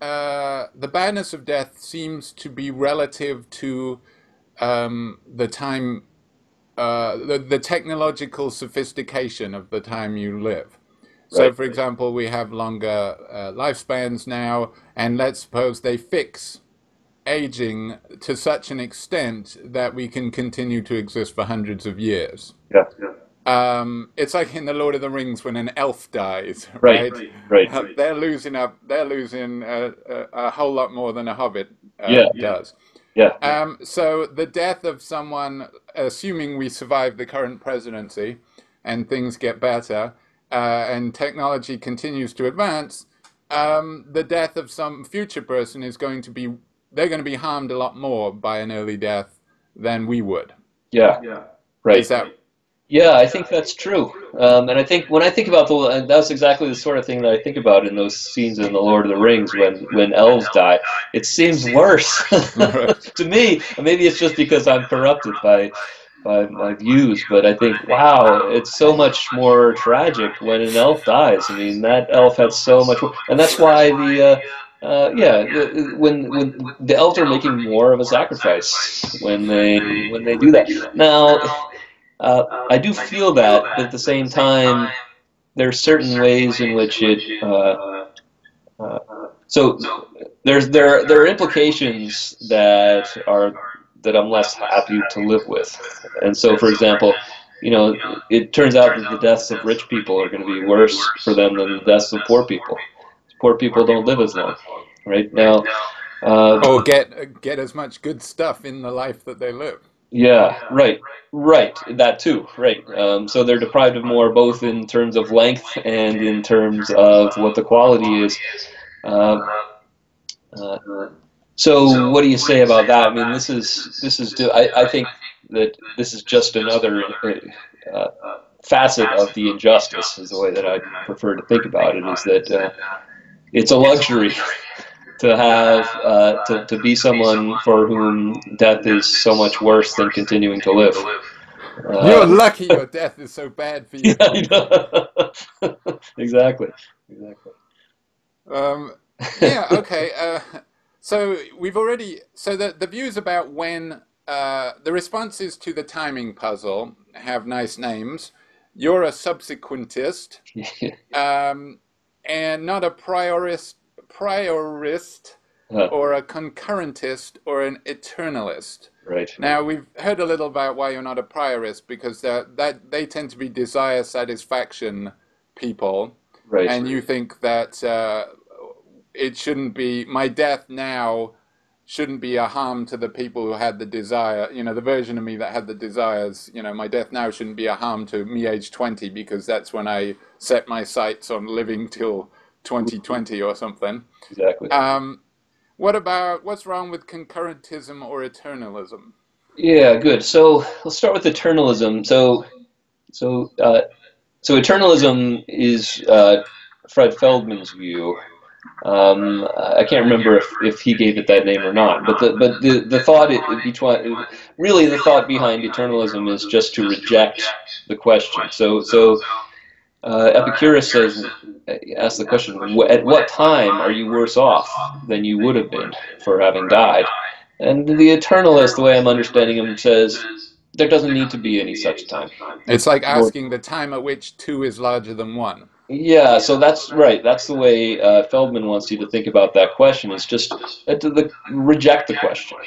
S1: uh, the badness of death seems to be relative to um, the time, uh, the, the technological sophistication of the time you live. So, right. for example, we have longer uh, lifespans now, and let's suppose they fix aging to such an extent that we can continue to exist for hundreds of years.
S2: Yeah. yeah.
S1: Um, it's like in the Lord of the Rings when an elf dies, [LAUGHS] right?
S2: Right. right.
S1: Uh, they're losing up. They're losing a, a, a, whole lot more than a hobbit uh,
S2: yeah.
S1: does.
S2: Yeah.
S1: Um, so the death of someone, assuming we survive the current presidency, and things get better, uh, and technology continues to advance, um, the death of some future person is going to be they're going to be harmed a lot more by an early death than we would.
S2: Yeah. Yeah. Right.
S1: Is that
S2: yeah, I think that's true. Um, and I think when I think about the, and that's exactly the sort of thing that I think about in those scenes in The Lord of the Rings when, when elves die. It seems worse [LAUGHS] [LAUGHS] to me. Maybe it's just because I'm corrupted by, my views, but I think, wow, it's so much more tragic when an elf dies. I mean, that elf had so much, and that's why the, uh, uh, yeah, when when the elves are making more of a sacrifice when they when they do that. Now, uh, I do feel that, but at the same time, there are certain ways in which it. Uh, uh, so there's there there are implications that are that I'm less happy to live with, and so for example, you know, it turns out that the deaths of rich people are going to be worse for them than the deaths of poor people. Poor people don't live as long, right now.
S1: Uh, or get get as much good stuff in the life that they live.
S2: Yeah, right, right. That too, right. Um, so they're deprived of more, both in terms of length and in terms of what the quality is. Uh, uh, so what do you say about that? I mean, this is this is. I, I think that this is just another uh, facet of the injustice. Is the way that I prefer to think about it. Is that uh, it's a luxury [LAUGHS] to have uh, to, to be someone for whom death is so much worse than continuing to live.
S1: Uh, You're lucky your [LAUGHS] death is so bad for you. [LAUGHS]
S2: Yeah, exactly. Exactly.
S1: Um, yeah. Okay. So we've already so the the views about when uh, the responses to the timing puzzle have nice names. You're a subsequentist, [LAUGHS] um, and not a priorist priorist uh, or a concurrentist or an eternalist.
S2: Right.
S1: Now we've heard a little about why you're not a priorist because that they tend to be desire satisfaction people,
S2: right.
S1: and you think that uh, it shouldn't be my death now shouldn't be a harm to the people who had the desire. You know, the version of me that had the desires. You know, my death now shouldn't be a harm to me, age twenty, because that's when I set my sights on living till 2020 or something.
S2: Exactly.
S1: Um, what about what's wrong with concurrentism or eternalism?
S2: Yeah, good. So let's start with eternalism. So, so, uh, so eternalism is uh, Fred Feldman's view. Um, I can't remember if, if he gave it that name or not, but the but the the thought it, between really the thought behind eternalism is just to reject the question. So so uh, Epicurus says, asks the question, at what time are you worse off than you would have been for having died? And the eternalist, the way I'm understanding him, says, there doesn't need to be any such time.
S1: It's like asking the time at which two is larger than one.
S2: Yeah, so that's right. That's the way uh, Feldman wants you to think about that question. Is just uh, the, reject the question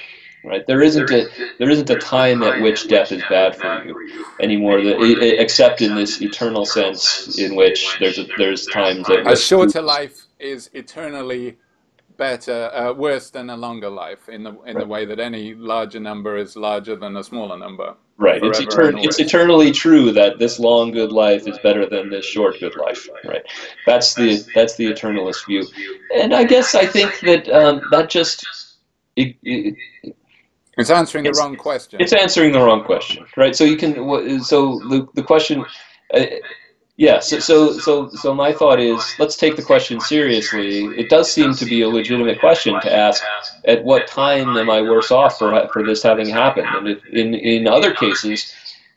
S2: right? There isn't a there isn't a time at which death is bad for you anymore, that, except in this eternal sense in which there's a, there's times that
S1: a shorter life is eternally better, uh, worse than a longer life in the in right. the way that any larger number is larger than a smaller number.
S2: Right. It's, etern- it's eternally true that this long good life is better than this short good life. Right. That's the that's the eternalist view, and I guess I think that um, that just it, it,
S1: it's answering the wrong question.
S2: It's answering the wrong question, right? So you can. So the the question. Uh, Yeah, so, so so so my thought is let's take the question seriously. It does seem to be a legitimate question to ask at what time am I worse off for for this having happened? And if, in in other cases,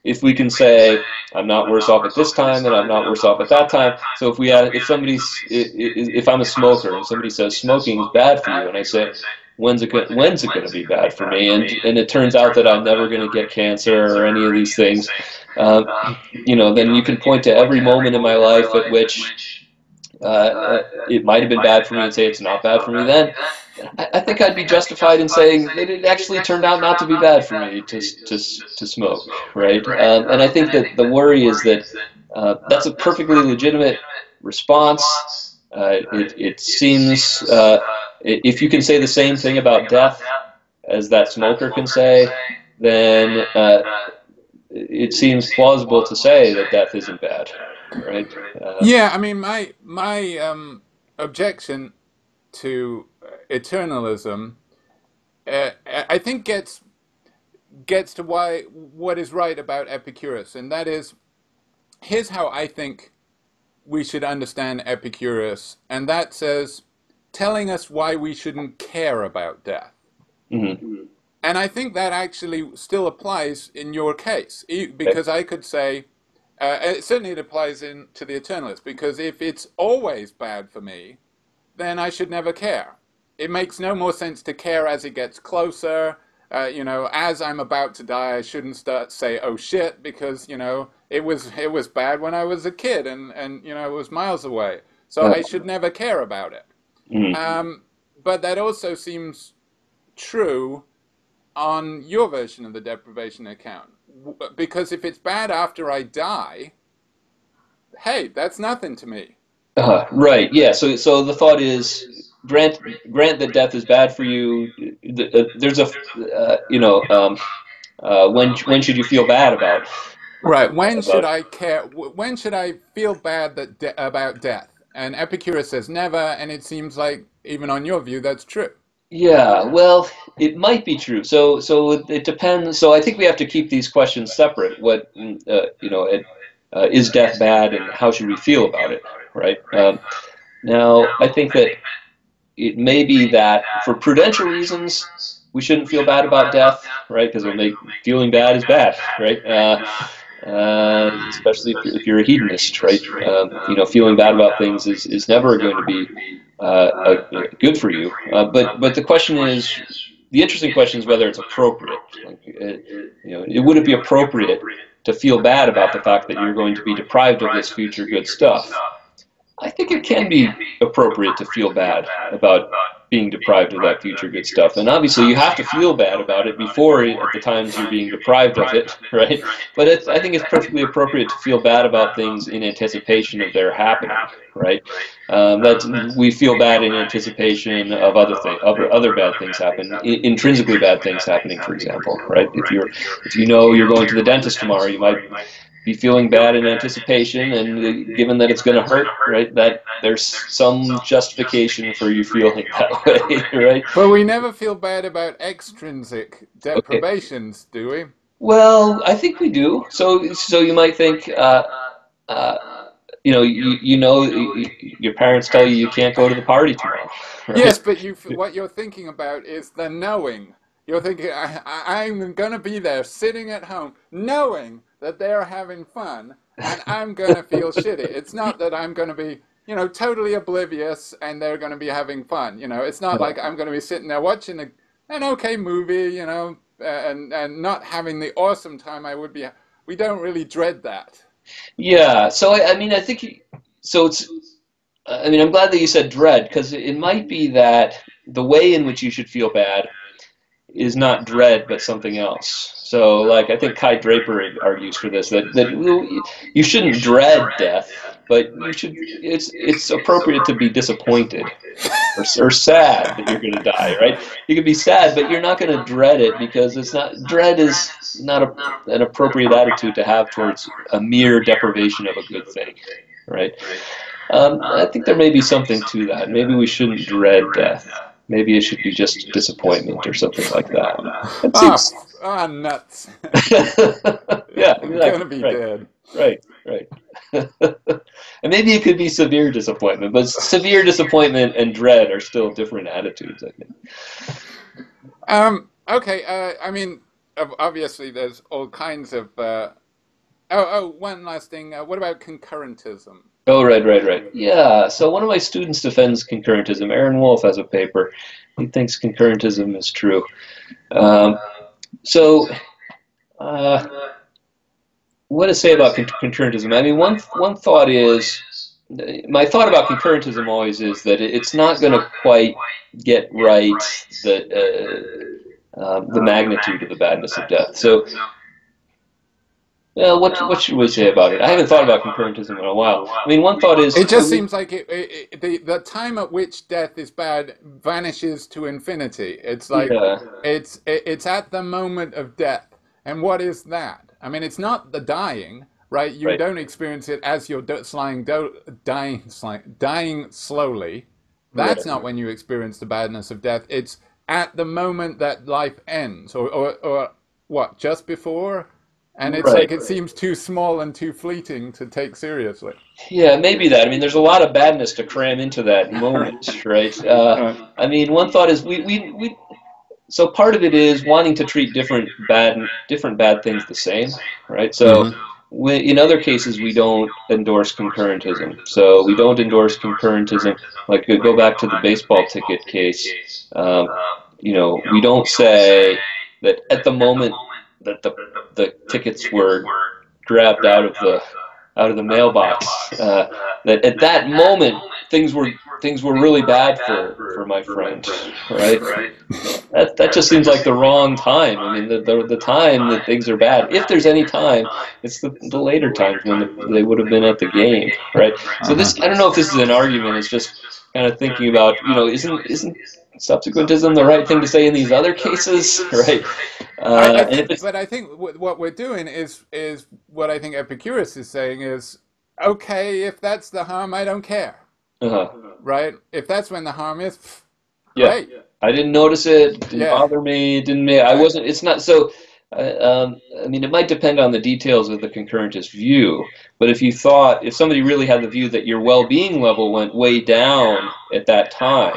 S2: if we can say I'm not worse off at this time and I'm not worse off at that time. So if we have, if somebody's if I'm a smoker and somebody says smoking is bad for you and I say when's it when's it going to be bad for me and and it turns out that I'm never going to get cancer or any of these things um, you know, then you can point to every moment in my life at which uh, it might have been bad for me and say it's not bad for me then. I, think I'd be justified in saying that it actually turned out not to be bad for me to, to, to smoke, right? Um, and I think that the worry is that uh, that's a perfectly legitimate response. Uh, it, it seems, uh, if you can say the same thing about death as that smoker can say, then uh, it seems plausible to say that death isn't bad, right?
S1: Uh, yeah, I mean, my my um, objection to eternalism, uh, I think gets gets to why what is right about Epicurus, and that is, here's how I think we should understand Epicurus, and that says, telling us why we shouldn't care about death. Mm-hmm. And I think that actually still applies in your case, because I could say, uh, it certainly it applies in to the eternalist, because if it's always bad for me, then I should never care. It makes no more sense to care as it gets closer. Uh, you know, as I'm about to die, I shouldn't start say, "Oh shit," because you know it was it was bad when I was a kid, and and you know it was miles away. So I should never care about it. Mm. Um, but that also seems true on your version of the deprivation account. Because if it's bad after I die, hey, that's nothing to me.
S2: Uh, right. Yeah. So, so the thought is, grant grant that death is bad for you. Uh, there's a, uh, you know, um, uh, when when should you feel bad about?
S1: Right. When about, should I care? When should I feel bad that de- about death? And Epicurus says never, and it seems like even on your view that's true.
S2: Yeah, well, it might be true. So, so it depends. So, I think we have to keep these questions separate. What uh, you know, it, uh, is death bad, and how should we feel about it? Right. Um, now, I think that it may be that for prudential reasons, we shouldn't feel bad about death, right? Because feeling bad is bad, right? Uh, uh, especially if, if, you're a hedonist, right? Um, you know, feeling bad about things is, is never going to be uh, good for you. Uh, but but the question is, the interesting question is whether it's appropriate. Like, it, you know, it wouldn't be appropriate to feel bad about the fact that you're going to be deprived of this future good stuff? I think it can be appropriate to feel bad about being deprived of that future good stuff. And obviously, you have to feel bad about it before at the times you're being deprived of it, [LAUGHS] right? But I think it's perfectly appropriate to feel bad about things in anticipation of their happening, right? Um, that we feel bad in anticipation of other things, other other bad things happen, intrinsically bad things happening, for example, right? If you're if you know you're going to the dentist tomorrow, you might be feeling bad in anticipation, and given that it's going to hurt, right? That there's some justification for you feeling [LAUGHS] that way, right?
S1: But we never feel bad about extrinsic deprivations, okay. do we?
S2: Well, I think we do. So, so you might think, uh, uh, you know, you you know, your parents tell you you can't go to the party tomorrow.
S1: Right? Yes, but you what you're thinking about is the knowing. You're thinking, I, I'm going to be there, sitting at home, knowing that they're having fun and I'm going to feel shitty. It's not that I'm going to be, you know, totally oblivious and they're going to be having fun. You know, it's not like I'm going to be sitting there watching a, an okay movie, you know, and, and not having the awesome time I would be. We don't really dread that.
S2: Yeah. So, I, I mean, I think, so it's, I mean, I'm glad that you said dread because it might be that the way in which you should feel bad is not dread but something else. So, like I think Kai Draper argues for this that that you shouldn't dread death, but you should. It's it's appropriate to be disappointed or, or sad that you're going to die. Right? You can be sad, but you're not going to dread it because it's not. Dread is not a, an appropriate attitude to have towards a mere deprivation of a good thing. Right? Um, I think there may be something to that. Maybe we shouldn't dread death. Maybe it should be just disappointment or something like that.
S1: Ah, ah, nuts. [LAUGHS] [LAUGHS]
S2: yeah, exactly.
S1: I'm gonna be
S2: right.
S1: dead.
S2: Right, right. [LAUGHS] and maybe it could be severe disappointment, but severe disappointment and dread are still different attitudes. I think.
S1: Um, okay, uh, I mean, obviously, there's all kinds of. Uh, oh, oh, one last thing. Uh, what about concurrentism?
S2: Oh, right, right, right. Yeah. So one of my students defends concurrentism. Aaron Wolf has a paper. He thinks concurrentism is true. Um, so, uh, what to say about concurrentism? I mean, one one thought is my thought about concurrentism always is that it's not going to quite get right the uh, um, the magnitude of the badness of death. So well, what what should we say about it? I haven't thought about concurrentism in a while. I mean, one thought is
S1: it just seems like it, it, it, the the time at which death is bad vanishes to infinity. It's like yeah. it's it's at the moment of death, and what is that? I mean, it's not the dying, right? You right. don't experience it as you're do- dying, dying, dying slowly. That's not when you experience the badness of death. It's at the moment that life ends, or or, or what? Just before and it's right. like it seems too small and too fleeting to take seriously.
S2: Yeah, maybe that. I mean, there's a lot of badness to cram into that [LAUGHS] moment, right? Uh, I mean, one thought is we, we, we so part of it is wanting to treat different bad different bad things the same, right? So mm-hmm. we, in other cases we don't endorse concurrentism. So we don't endorse concurrentism. Like go back to the baseball ticket case. Um, you know, we don't say that at the moment that the the tickets were grabbed out of the out of the mailbox. Uh, that at that moment things were things were really bad for, for my friend, right? That that just seems like the wrong time. I mean, the the, the time that things are bad. If there's any time, it's the, the later times when the, they would have been at the game, right? So this I don't know if this is an argument. It's just kind of thinking about you know isn't isn't subsequentism the right thing to say in these other cases, [LAUGHS] right?
S1: Uh, I, I but I think what we're doing is is what I think Epicurus is saying is okay if that's the harm, I don't care, uh-huh. right? If that's when the harm is, pff,
S2: yeah. Great. I didn't notice it. Didn't yeah. bother me. Didn't me. I wasn't. It's not so. Uh, um, I mean, it might depend on the details of the concurrentist view, but if you thought, if somebody really had the view that your well-being level went way down at that time,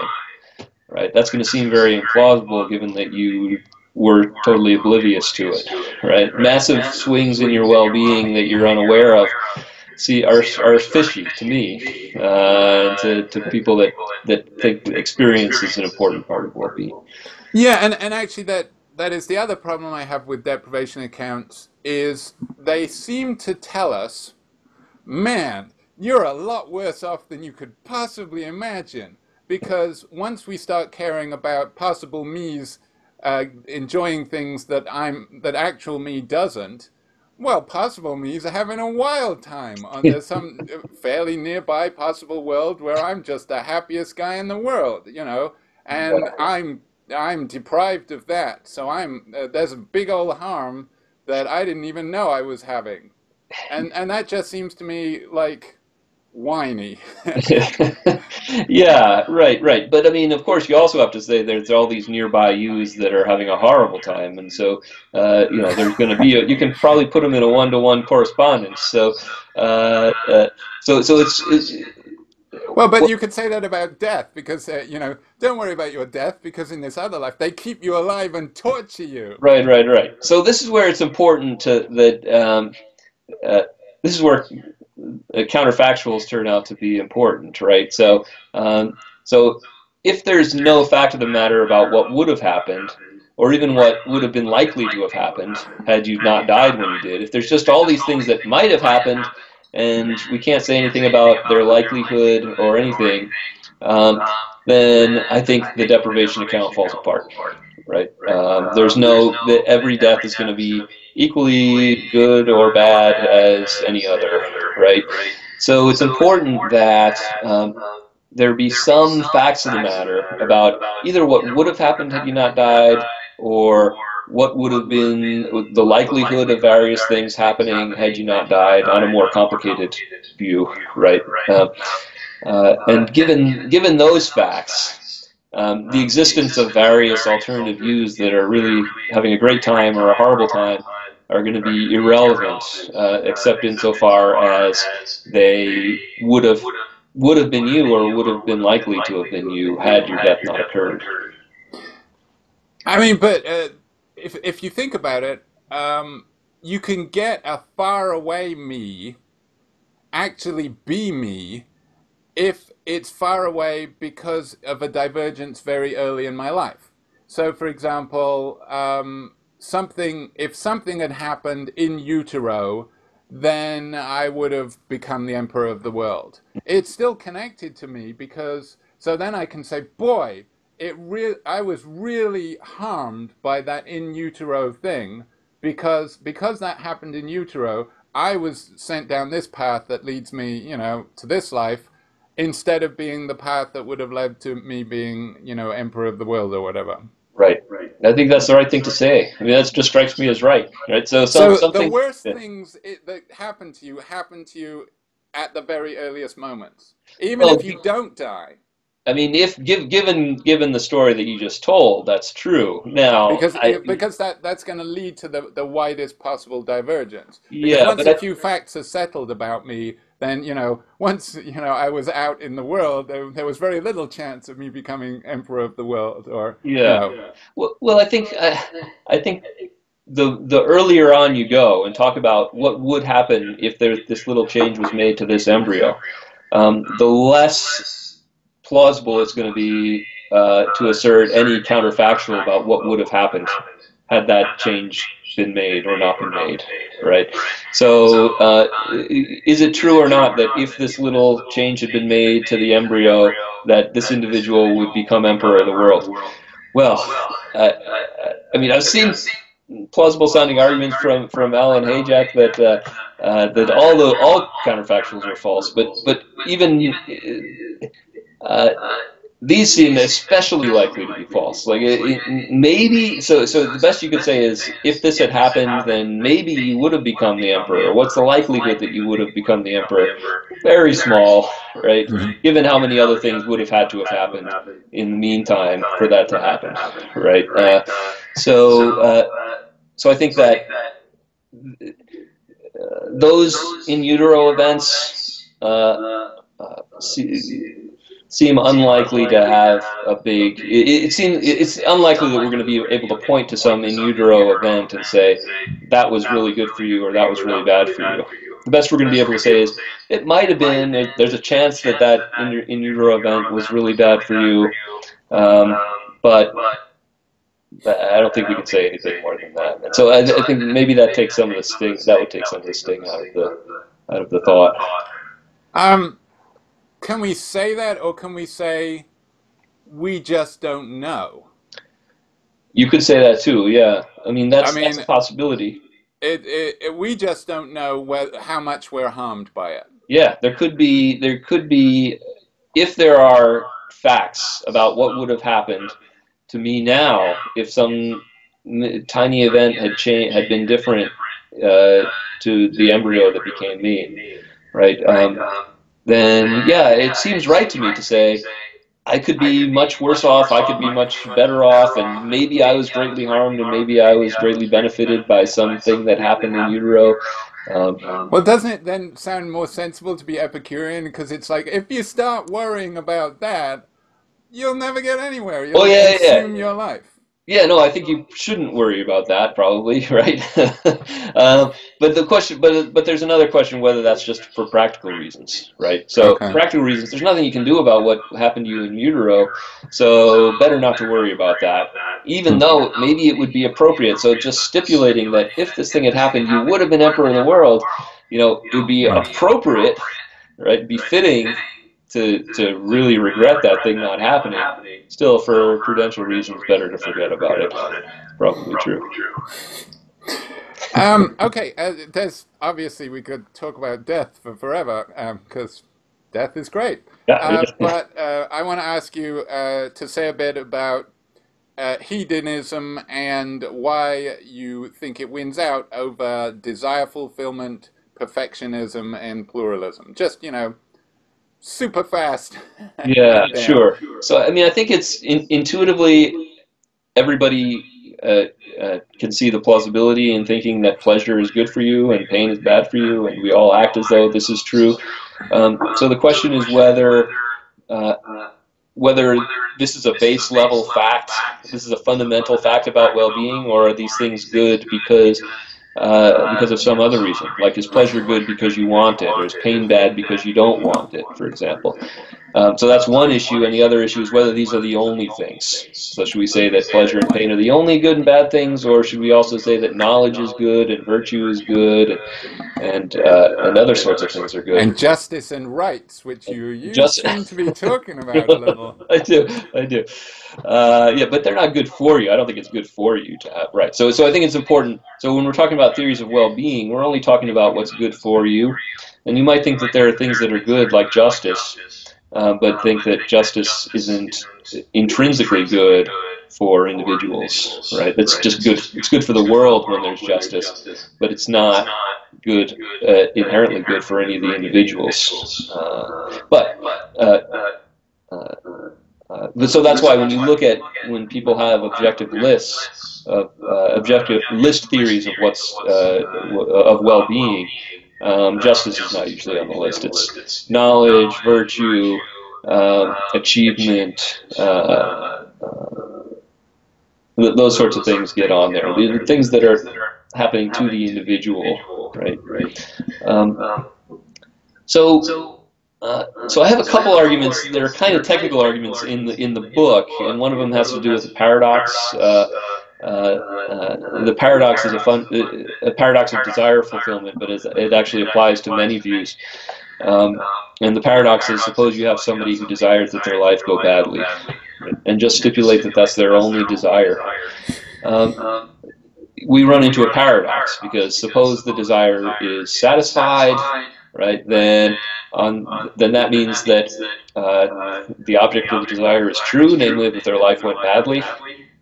S2: right, that's going to seem very implausible given that you were totally oblivious to it, right? Massive swings in your well-being that you're unaware of, see, are, are fishy to me, uh, to, to people that, that think experience is an important part of well-being.
S1: Yeah, and, and actually that, that is the other problem I have with deprivation accounts is they seem to tell us, man, you're a lot worse off than you could possibly imagine. Because once we start caring about possible me's uh, enjoying things that I'm that actual me doesn't, well, possible me's are having a wild time on some [LAUGHS] fairly nearby possible world where I'm just the happiest guy in the world, you know, and I'm I'm deprived of that. So I'm uh, there's a big old harm that I didn't even know I was having, and and that just seems to me like whiny. [LAUGHS]
S2: yeah, right, right. But I mean, of course, you also have to say there's all these nearby yous that are having a horrible time, and so uh, you know there's going to be a, you can probably put them in a one-to-one correspondence. So, uh, uh, so so it's, it's
S1: well, but you could say that about death because, uh, you know, don't worry about your death because in this other life they keep you alive and torture you.
S2: Right, right, right. So this is where it's important to that. Um, uh, this is where counterfactuals turn out to be important, right? So, um, so if there's no fact of the matter about what would have happened, or even what would have been likely to have happened had you not died when you did, if there's just all these things that might have happened, and we can't say anything about their likelihood or anything, um, then I think the deprivation account falls apart, right? Um, there's no that every death is going to be equally good or bad as any other, right? So it's important that um, there be some facts of the matter about either what would have happened had you not died or what would have been the likelihood of various things happening had you not died on a more complicated view, right? Uh, uh, and given given those facts, um, the existence of various alternative views that are really having a great time or a horrible time are going to be irrelevant, uh, except insofar as they would have would have been you or would have been likely to have been you had your death not occurred.
S1: I mean, but uh, if if you think about it, um, you can get a far away me actually be me if it's far away because of a divergence very early in my life. So, for example, um, something if something had happened in utero, then I would have become the emperor of the world. It's still connected to me because so then I can say, boy, it re- I was really harmed by that in utero thing because because that happened in utero. I was sent down this path that leads me, you know, to this life instead of being the path that would have led to me being, you know, emperor of the world or whatever.
S2: Right. Right. I think that's the right thing to say. I mean, that just strikes me as right. Right. So,
S1: some, so the worst yeah. things it, that happen to you happen to you at the very earliest moments, even well, if you don't die.
S2: I mean, if give, given given the story that you just told, that's true. Now,
S1: because
S2: I,
S1: because that that's going to lead to the the widest possible divergence.
S2: Because yeah,
S1: once a I, few facts are settled about me, then you know once you know I was out in the world, there, there was very little chance of me becoming emperor of the world. Or
S2: yeah,
S1: you know.
S2: yeah. Well, well, I think uh, I think the the earlier on you go and talk about what would happen if there this little change was made to this embryo, um, the less plausible it's going to be uh, to assert any counterfactual about what would have happened had that change been made or not been made, right? So, uh, is it true or not that if this little change had been made to the embryo, that this individual would become emperor of the world? Well, uh, I mean, I've seen plausible sounding arguments from from Alan Hajek that uh, uh, that all the all counterfactuals are false, but but even uh, these seem especially likely to be false. Like it, it, maybe so. So the best you could say is, if this had happened, then maybe you would have become the emperor. What's the likelihood that you would have become the emperor? Very small, right? Mm-hmm. Given how many other things would have had to have happened in the meantime for that to happen, right? Uh, so, uh, so I think that uh, those in utero events. Uh, uh, see, seem unlikely to have a big. It, it seems it's unlikely that we're going to be able to point to some in utero event and say that was really good for you or that was really bad for you. The best we're going to be able to say is it might have been. There's a chance that that in, in utero event was really bad for you, um, but. I don't think we can say anything more than that. And so I, I think maybe that takes some of the sting. That would take some of the sting out of the out of the thought.
S1: Um, can we say that, or can we say we just don't know?
S2: You could say that too. Yeah, I mean that's, I mean, that's a possibility.
S1: It, it, it, we just don't know whether, how much we're harmed by it.
S2: Yeah, there could be there could be if there are facts about what would have happened to me now if some tiny event had changed had been different uh, to the embryo that became me, right? Um, then yeah, it seems right to me to say I could be much worse off, I could be much better off, and maybe I was greatly harmed, and maybe I was greatly benefited by something that happened in utero.
S1: Um, well, doesn't it then sound more sensible to be Epicurean? Because it's like if you start worrying about that, you'll never get anywhere. You'll
S2: oh yeah, consume
S1: yeah. your life.
S2: Yeah, no, I think you shouldn't worry about that, probably, [LAUGHS] right? um, but the question, but but there's another question whether that's just for practical reasons, right? So okay. practical reasons, there's nothing you can do about what happened to you in utero, so better not to worry about that. Even though maybe it would be appropriate. So just stipulating that if this thing had happened, you would have been emperor of the world. You know, it would be appropriate, right? Befitting to, to really regret that thing not happening. Still, for prudential reasons, better to forget about it. Probably true.
S1: um, okay, uh, there's obviously we could talk about death for forever because um, death is great.
S2: Yeah, uh,
S1: but uh, I want to ask you uh, to say a bit about uh, hedonism and why you think it wins out over desire fulfillment, perfectionism, and pluralism. Just you know, super fast.
S2: yeah, [LAUGHS] sure. So I mean, I think it's in, intuitively everybody uh, uh, can see the plausibility in thinking that pleasure is good for you and pain is bad for you, and we all act as though this is true. Um, so the question is whether uh, whether this is a base level fact, this is a fundamental fact about well-being, or are these things good because uh, because of some other reason? Like is pleasure good because you want it, or is pain bad because you don't want it, for example? Um, so that's one issue, and the other issue is whether these are the only things. So should we say that pleasure and pain are the only good and bad things, or should we also say that knowledge is good and virtue is good, and uh, and other sorts of things are good?
S1: And justice and rights, which you, you Just, seem to be talking about [LAUGHS] a little.
S2: I do, I do. Uh, yeah, but they're not good for you. I don't think it's good for you to have right. So so I think it's important. So when we're talking about theories of well-being, we're only talking about what's good for you, and you might think that there are things that are good, like justice uh, but think that justice isn't intrinsically good for individuals, right? It's just good. It's good for the world when there's justice, but it's not good, uh, inherently good for any of the individuals. Uh, but uh, uh, so that's why when you look at when people have objective lists of objective list theories of what's of well-being, um, justice is not usually on the list. It's knowledge, virtue, uh, achievement, uh, those sorts of things get on there. The things that are happening to the individual, right? Um, so. Uh, so I have a couple arguments that are kind of technical arguments in the in the book, and one of them has to do with the paradox. Uh, the paradox is a fun a paradox of desire fulfillment, but it actually applies to many views. Um, and the paradox is suppose you have somebody who desires that their life go badly, and just stipulate that that's their only desire. Um, we run into a paradox because suppose the desire is satisfied, right? Then, on, then that means that uh, the object of the desire is true, namely that their life went badly,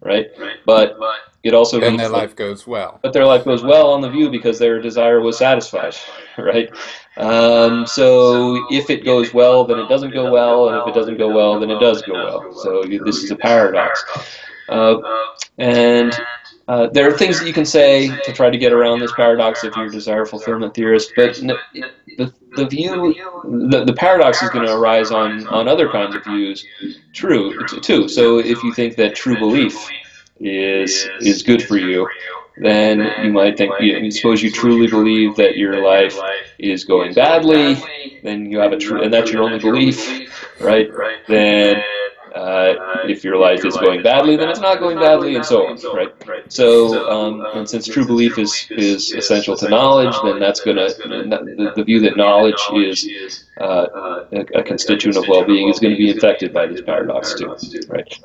S2: right? But it also
S1: and their life goes well.
S2: But their life goes well on the view because their desire was satisfied, [LAUGHS] right? Um, so if it goes well, then it doesn't go well, and if it doesn't go well, then it does go well. So this is a paradox. Uh, and uh, there are things that you can say to try to get around this paradox if you're a desire fulfillment theorist, but the, the view, the, the paradox is going to arise on, on other kinds of views, true, too. So if you think that true belief is is good for you, then you might think, you, suppose you truly believe that your life is going badly, then you have a true, and that's your only belief, right? Then uh, if your life is going badly, then it's not going badly, and so on, right? So, um, and since true belief is is essential to knowledge, then that's going to the, the, view that knowledge is uh, a, a, constituent of well-being is going to be affected by this paradox too, right?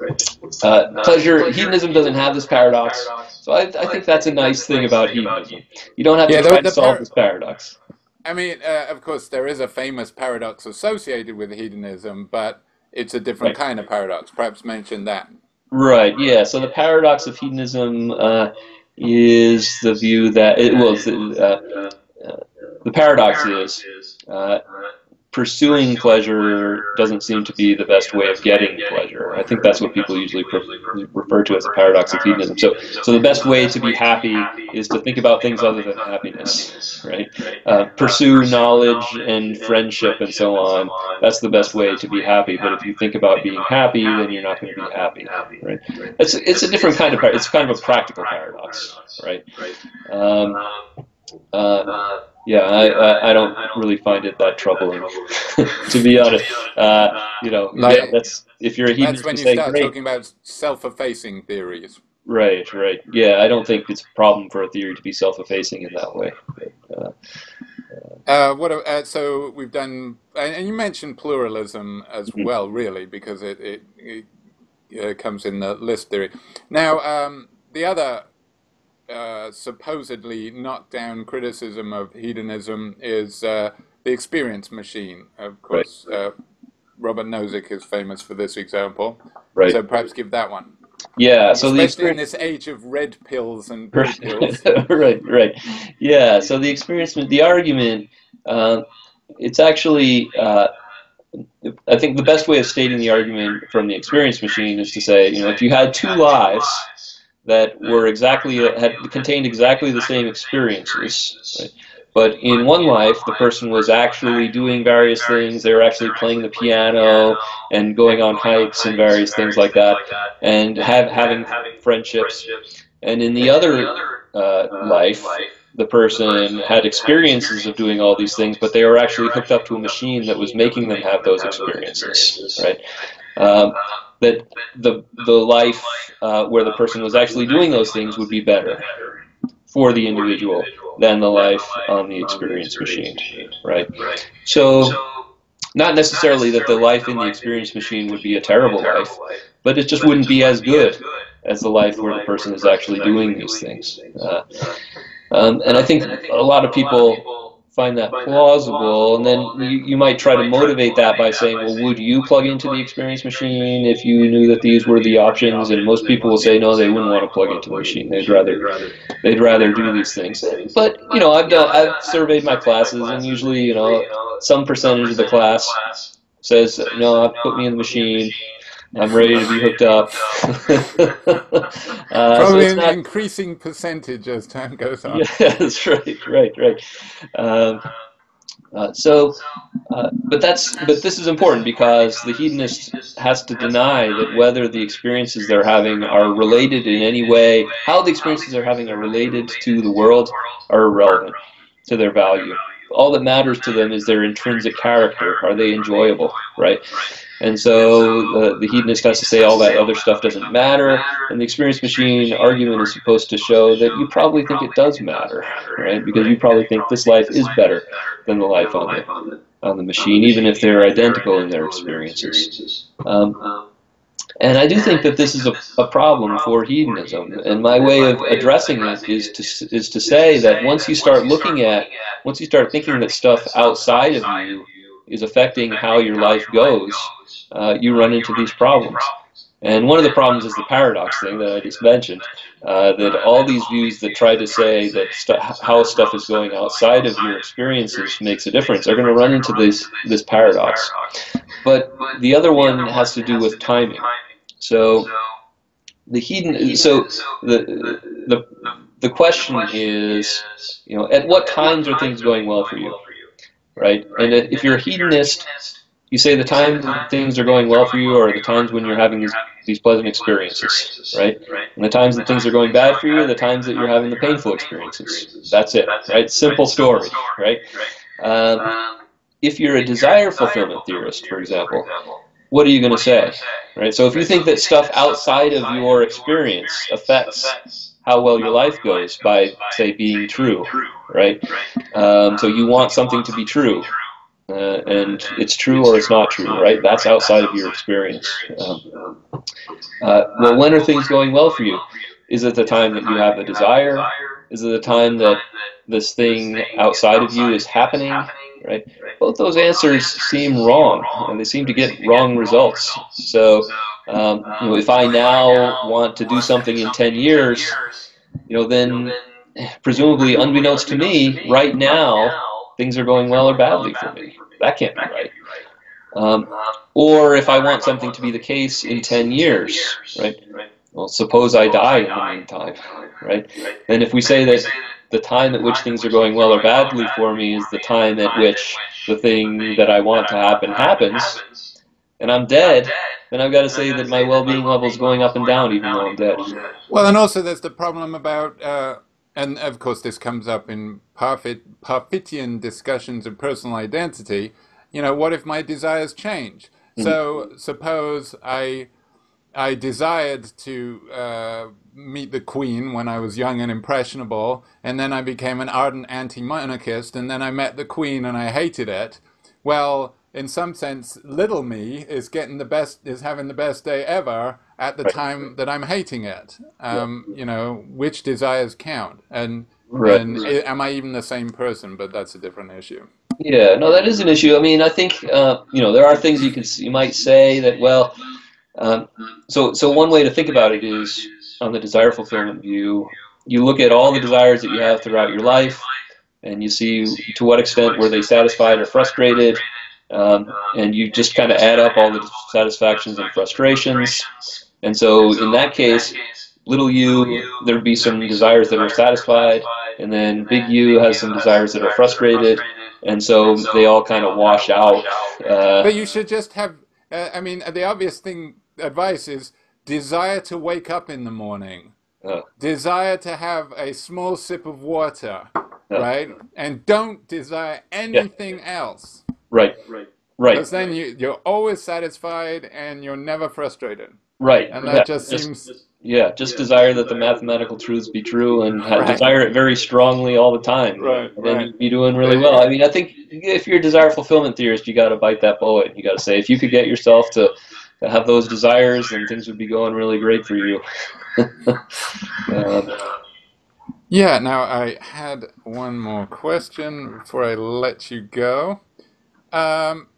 S2: Uh, pleasure, hedonism doesn't have this paradox, so I, I, think that's a nice thing about hedonism. You don't have to try to solve this paradox.
S1: I mean, uh, of course, there is a famous paradox associated with hedonism, but it's a different right. kind of paradox. Perhaps mention that.
S2: Right. Yeah. So the paradox of hedonism uh, is the view that it was uh, uh, the paradox is uh, pursuing pleasure doesn't seem to be the best way of getting pleasure. I think that's what people usually refer to as a paradox of hedonism. So, so the best way to be happy is to think about things other than happiness, right? Uh, pursue knowledge and friendship and so on. That's the best way to be happy. But if you think about being happy, then you're not going to be happy, right? It's it's a different kind of it's kind of a practical paradox, right? Um, uh, yeah, I, I, don't really find it that troubling, [LAUGHS] to be honest. Uh, you know, like, yeah, that's if you're a
S1: hedonist, that's when you start Great. talking about self-effacing theories.
S2: Right, right. Yeah, I don't think it's a problem for a theory to be self-effacing in that way. Uh,
S1: uh, what? Uh, so we've done, and you mentioned pluralism as mm-hmm. well, really, because it it, it uh, comes in the list theory. Now, um, the other uh, supposedly knockdown down criticism of hedonism is uh, the experience machine. Of course, right. uh, Robert Nozick is famous for this example. Right. So perhaps give that one.
S2: Yeah.
S1: So Especially the in this age of red pills and [LAUGHS] blue pills. [LAUGHS]
S2: right. Right. Yeah. So the experience, the argument, uh, it's actually. Uh, I think the best way of stating the argument from the experience machine is to say, you know, if you had two lives, that were exactly had contained exactly the same experiences. Right? But in one life, the person was actually doing various things. They were actually playing the piano and going on hikes and various things like that, and have, having friendships. And in the other uh, life, the person had experiences of doing all these things, but they were actually hooked up to a machine that was making them have those experiences, right? Um, that the the life uh, where the person was actually doing those things would be better for the individual than the life on the experience machine, right? So, not necessarily that the life in the experience machine would be a terrible life, but it just wouldn't be as good as the life where the person is actually doing these things. Uh, um, and I think a lot of people find that plausible, and then you, you might try to motivate that by saying, well, would you plug into the experience machine if you knew that these were the options? And most people will say, no, they wouldn't want to plug into the machine. They'd rather they'd rather do these things. But you know, I've done I've surveyed my classes, and usually, you know, some percentage of the class says, no, put me in the machine. I'm ready to be hooked up. [LAUGHS]
S1: uh, Probably so an not... increasing percentage as time goes on. [LAUGHS]
S2: Yeah, that's right, right, right. Um, uh, so, uh, but that's but this is important because the hedonist has to deny that whether the experiences they're having are related in any way, how the experiences they're having are related to the world, are irrelevant to their value. All that matters to them is their intrinsic character. Are they enjoyable, right? And so the, hedonist has to say all that other stuff doesn't matter, and the experience machine argument is supposed to show that you probably think it does matter, right? Because you probably think this life is better than the life on the on the machine, even if they're identical in their experiences. Um, and I do think that this is a, a problem for hedonism. And my way of addressing it is to, is to say that once you start looking at, once you start thinking that stuff outside of you is affecting how your life goes, uh, you run into these problems. And one of the problems is the paradox thing that I just mentioned, uh, that all these views that try to say that st how stuff is going outside of your experiences makes a difference are going to run into this, this paradox. But the other one has to do with timing. So the hedon, so the, the, the question is, you know, at what times are things going well for you? Right? And if you're a hedonist, you say the times things are going well for you are the times when you're having these, these pleasant experiences, right? And the times that things are going bad for you are the times that you're having the painful experiences. That's it, right? Simple story, right? Um, if you're a desire fulfillment theorist, for example, what are you going to say, right? So if you think that stuff outside of your experience affects how well your life goes by, say, being true, right? Um, so you want something to be true uh, and it's true or it's not true, right? That's outside of your experience. Um, uh, well, when are things going well for you? Is it the time that you have a desire? Is it the time that this thing outside of you is happening? Right? Both those answers seem wrong, and they seem to get wrong results. So, um, you know, if I now want to do something in 10 years, you know, then presumably, unbeknownst to me, right now, things are going well or badly for me. That can't be right. Um, or if I want something to be the case in 10 years, right? Well, suppose I die in the meantime, right? Then if we say that the time at which things are going well or badly for me is the time at which the thing that I want to happen happens, and I'm dead, then I've got to say that my well-being level is going up and down even though I'm dead.
S1: Well, and also there's the problem about uh, and of course this comes up in Parfit, Parfitian discussions of personal identity, you know, what if my desires change? Mm-hmm. So suppose I, I desired to uh, meet the Queen when I was young and impressionable, and then I became an ardent anti-monarchist, and then I met the Queen and I hated it. Well, in some sense, little me is getting the best, is having the best day ever, at the right. time that I'm hating it. Um, yeah. You know, which desires count, and right. and am I even the same person? But that's a different issue.
S2: Yeah, no, that is an issue. I mean, I think uh, you know there are things you could you might say that well. Um, so so one way to think about it is on the desire fulfillment view. You look at all the desires that you have throughout your life, and you see to what extent were they satisfied or frustrated. Um, and you just kind of add up all the satisfactions and frustrations, and so in that case, little u, there'd be some desires that are satisfied, and then big U has some desires that are frustrated, and so they all kind of wash out.
S1: Uh, but you should just have, uh, I mean, the obvious thing, advice is desire to wake up in the morning, uh, desire to have a small sip of water, uh, right? And don't desire anything yeah. else.
S2: Right, right, right.
S1: Because then you, you're always satisfied and you're never frustrated.
S2: Right.
S1: And that yeah. just seems.
S2: Yeah, just desire that the mathematical truths be true and right. desire it very strongly all the time.
S1: Right.
S2: And then
S1: right.
S2: you'd be doing really well. I mean, I think if you're a desire fulfillment theorist, you got to bite that bullet. You got to say, if you could get yourself to, to have those desires, then things would be going really great for you.
S1: um, [LAUGHS] yeah, now I had one more question before I let you go. Um,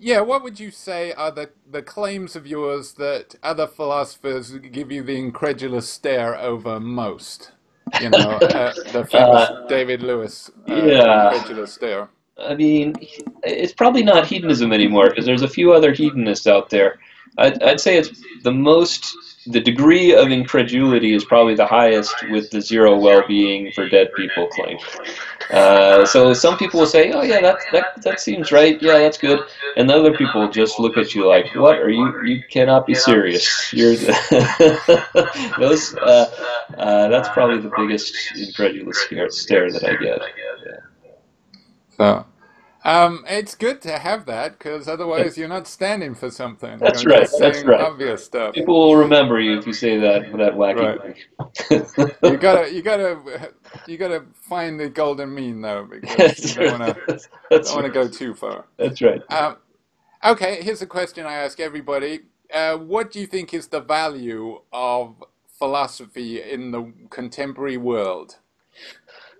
S1: yeah, what would you say are the, the claims of yours that other philosophers give you the incredulous stare over most? You know, uh, the [LAUGHS] famous uh, David Lewis uh, yeah. incredulous stare.
S2: I mean, it's probably not hedonism anymore because there's a few other hedonists out there. I'd, I'd say it's the most the degree of incredulity is probably the highest with the zero well-being for dead people claim. Uh, so some people will say, "Oh yeah, that that that seems right. Yeah, that's good," and other people just look at you like, "What are you? You cannot be serious. You're [LAUGHS] those. Uh, uh, that's probably the biggest incredulous stare that I get." Yeah.
S1: So. Um, it's good to have that because otherwise you're not standing for something.
S2: That's you're right. That's right.
S1: Obvious stuff.
S2: People will remember you if you say that that wacky
S1: right. you gotta, [LAUGHS] you gotta, you gotta find the golden mean though, because you don't want to, don't want to go too far.
S2: That's right.
S1: Um, okay, here's a question I ask everybody: uh, What do you think is the value of philosophy in the contemporary world?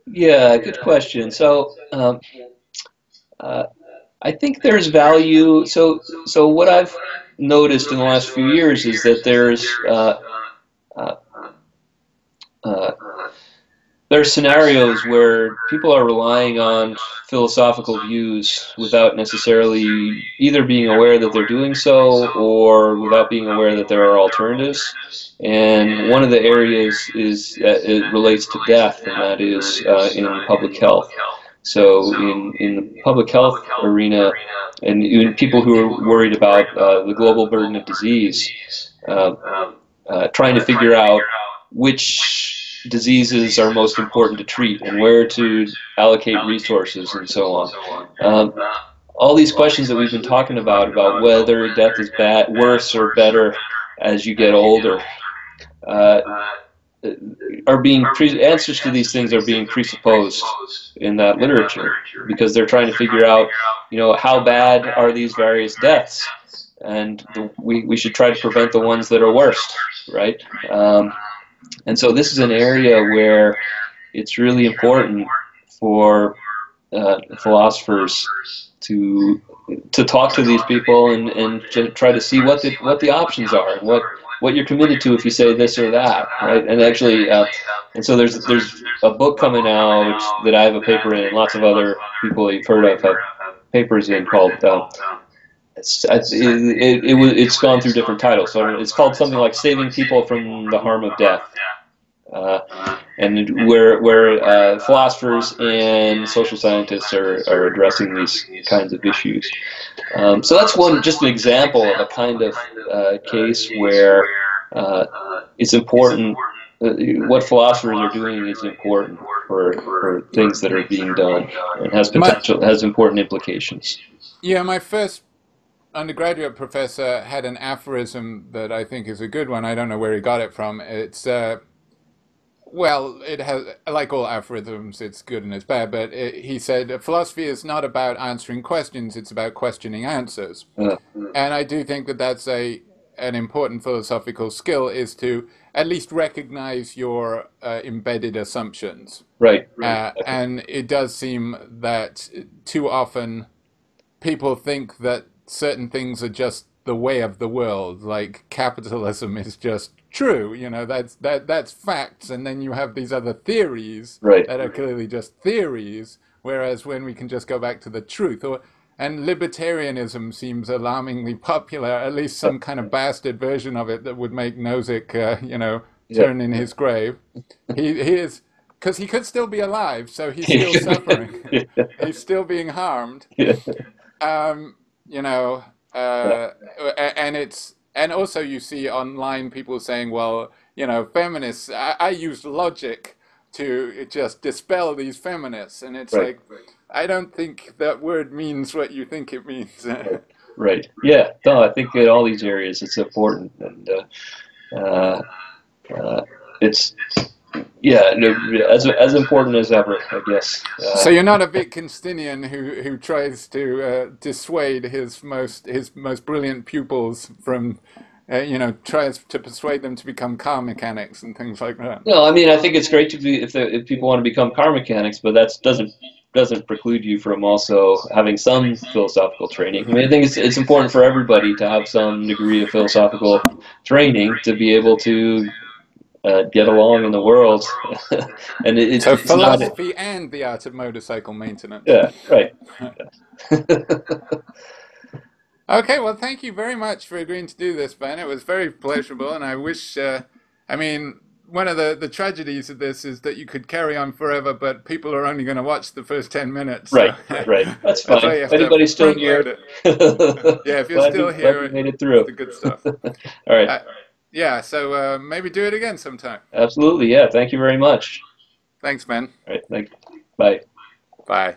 S2: Yeah, good question. So. Um, uh, I think there's value. So, so what I've noticed in the last few years is that there's uh, uh, uh, there are scenarios where people are relying on philosophical views without necessarily either being aware that they're doing so or without being aware that there are alternatives. And one of the areas is that it relates to death, and that is uh, in public health. So in, in the public health arena, and even people who are worried about uh, the global burden of disease, uh, uh, trying to figure out which diseases are most important to treat and where to allocate resources and so on. Um, all these questions that we've been talking about, about whether death is bad, worse or better as you get older, uh, are being answers to these things are being presupposed in that literature because they're trying to figure out, you know, how bad are these various deaths, and the, we we should try to prevent the ones that are worst, right? Um, and so this is an area where it's really important for uh, philosophers to to talk to these people and, and to try to see what the what the options are and what what you're committed to if you say this or that, right? And actually, uh, and so there's there's a book coming out that I have a paper in, and lots of other people you've heard of have papers in called. Uh, it's, it, it, it, it's gone through different titles. So it's called something like "Saving People from the Harm of Death," uh, and where where uh, philosophers and social scientists are, are addressing these kinds of issues. Um, so that's one, just an example of a kind of uh, case where uh, it's important. Uh, what philosophers are doing is important for, for things that are being done and has potential has important implications.
S1: Yeah, my first undergraduate professor had an aphorism that I think is a good one. I don't know where he got it from. It's uh, well, it has, like all aphorisms, it's good and it's bad, but it, he said philosophy is not about answering questions, it's about questioning answers. Mm-hmm. And I do think that that's a an important philosophical skill is to at least recognize your uh, embedded assumptions.
S2: Right.
S1: Uh, and it does seem that too often people think that certain things are just the way of the world, like capitalism is just true. You know, that's that that's facts, and then you have these other theories
S2: right.
S1: that are clearly just theories. Whereas when we can just go back to the truth, or and libertarianism seems alarmingly popular. At least some kind of bastard version of it that would make Nozick, uh, you know, turn in his grave. He he is because he could still be alive, so he's [LAUGHS] still suffering. [LAUGHS]
S2: yeah.
S1: he's still being harmed.
S2: Yeah.
S1: Um, you know, uh, and it's and also you see online people saying, well, you know, feminists. I, I use logic to just dispel these feminists, and it's
S2: Right.
S1: like, I don't think that word means what you think it means. [LAUGHS]
S2: Right. Yeah. No, I think in all these areas it's important, and uh, uh, uh, it's yeah, no, as as important as ever, I guess. Uh,
S1: so you're not a Wittgensteinian who who tries to uh, dissuade his most his most brilliant pupils from. Uh, you know, tries to persuade them to become car mechanics and things like that.
S2: no, I mean I think it's great to be if the, if people want to become car mechanics, but that doesn't doesn't preclude you from also having some philosophical training. I mean, I think it's it's important for everybody to have some degree of philosophical training to be able to uh, get along in the world, [LAUGHS] and it, it's,
S1: So
S2: it's not.
S1: philosophy and the art of motorcycle maintenance.
S2: Yeah. Right. [LAUGHS]
S1: Okay, well, thank you very much for agreeing to do this, Ben. It was very pleasurable, and I wish, uh, I mean, one of the, the tragedies of this is that you could carry on forever, but people are only going to watch the first 10 minutes. so-
S2: Right, right. That's [LAUGHS]
S1: That's
S2: fine.
S1: you
S2: If anybody's still here,
S1: it. Yeah, if you're
S2: glad
S1: still
S2: you-
S1: here,
S2: you made it through.
S1: the good stuff.
S2: All right.
S1: Uh, yeah, so uh, maybe do it again sometime.
S2: Absolutely. Yeah. Thank you very much.
S1: Thanks, Ben.
S2: All right. Thank. Bye.
S1: Bye.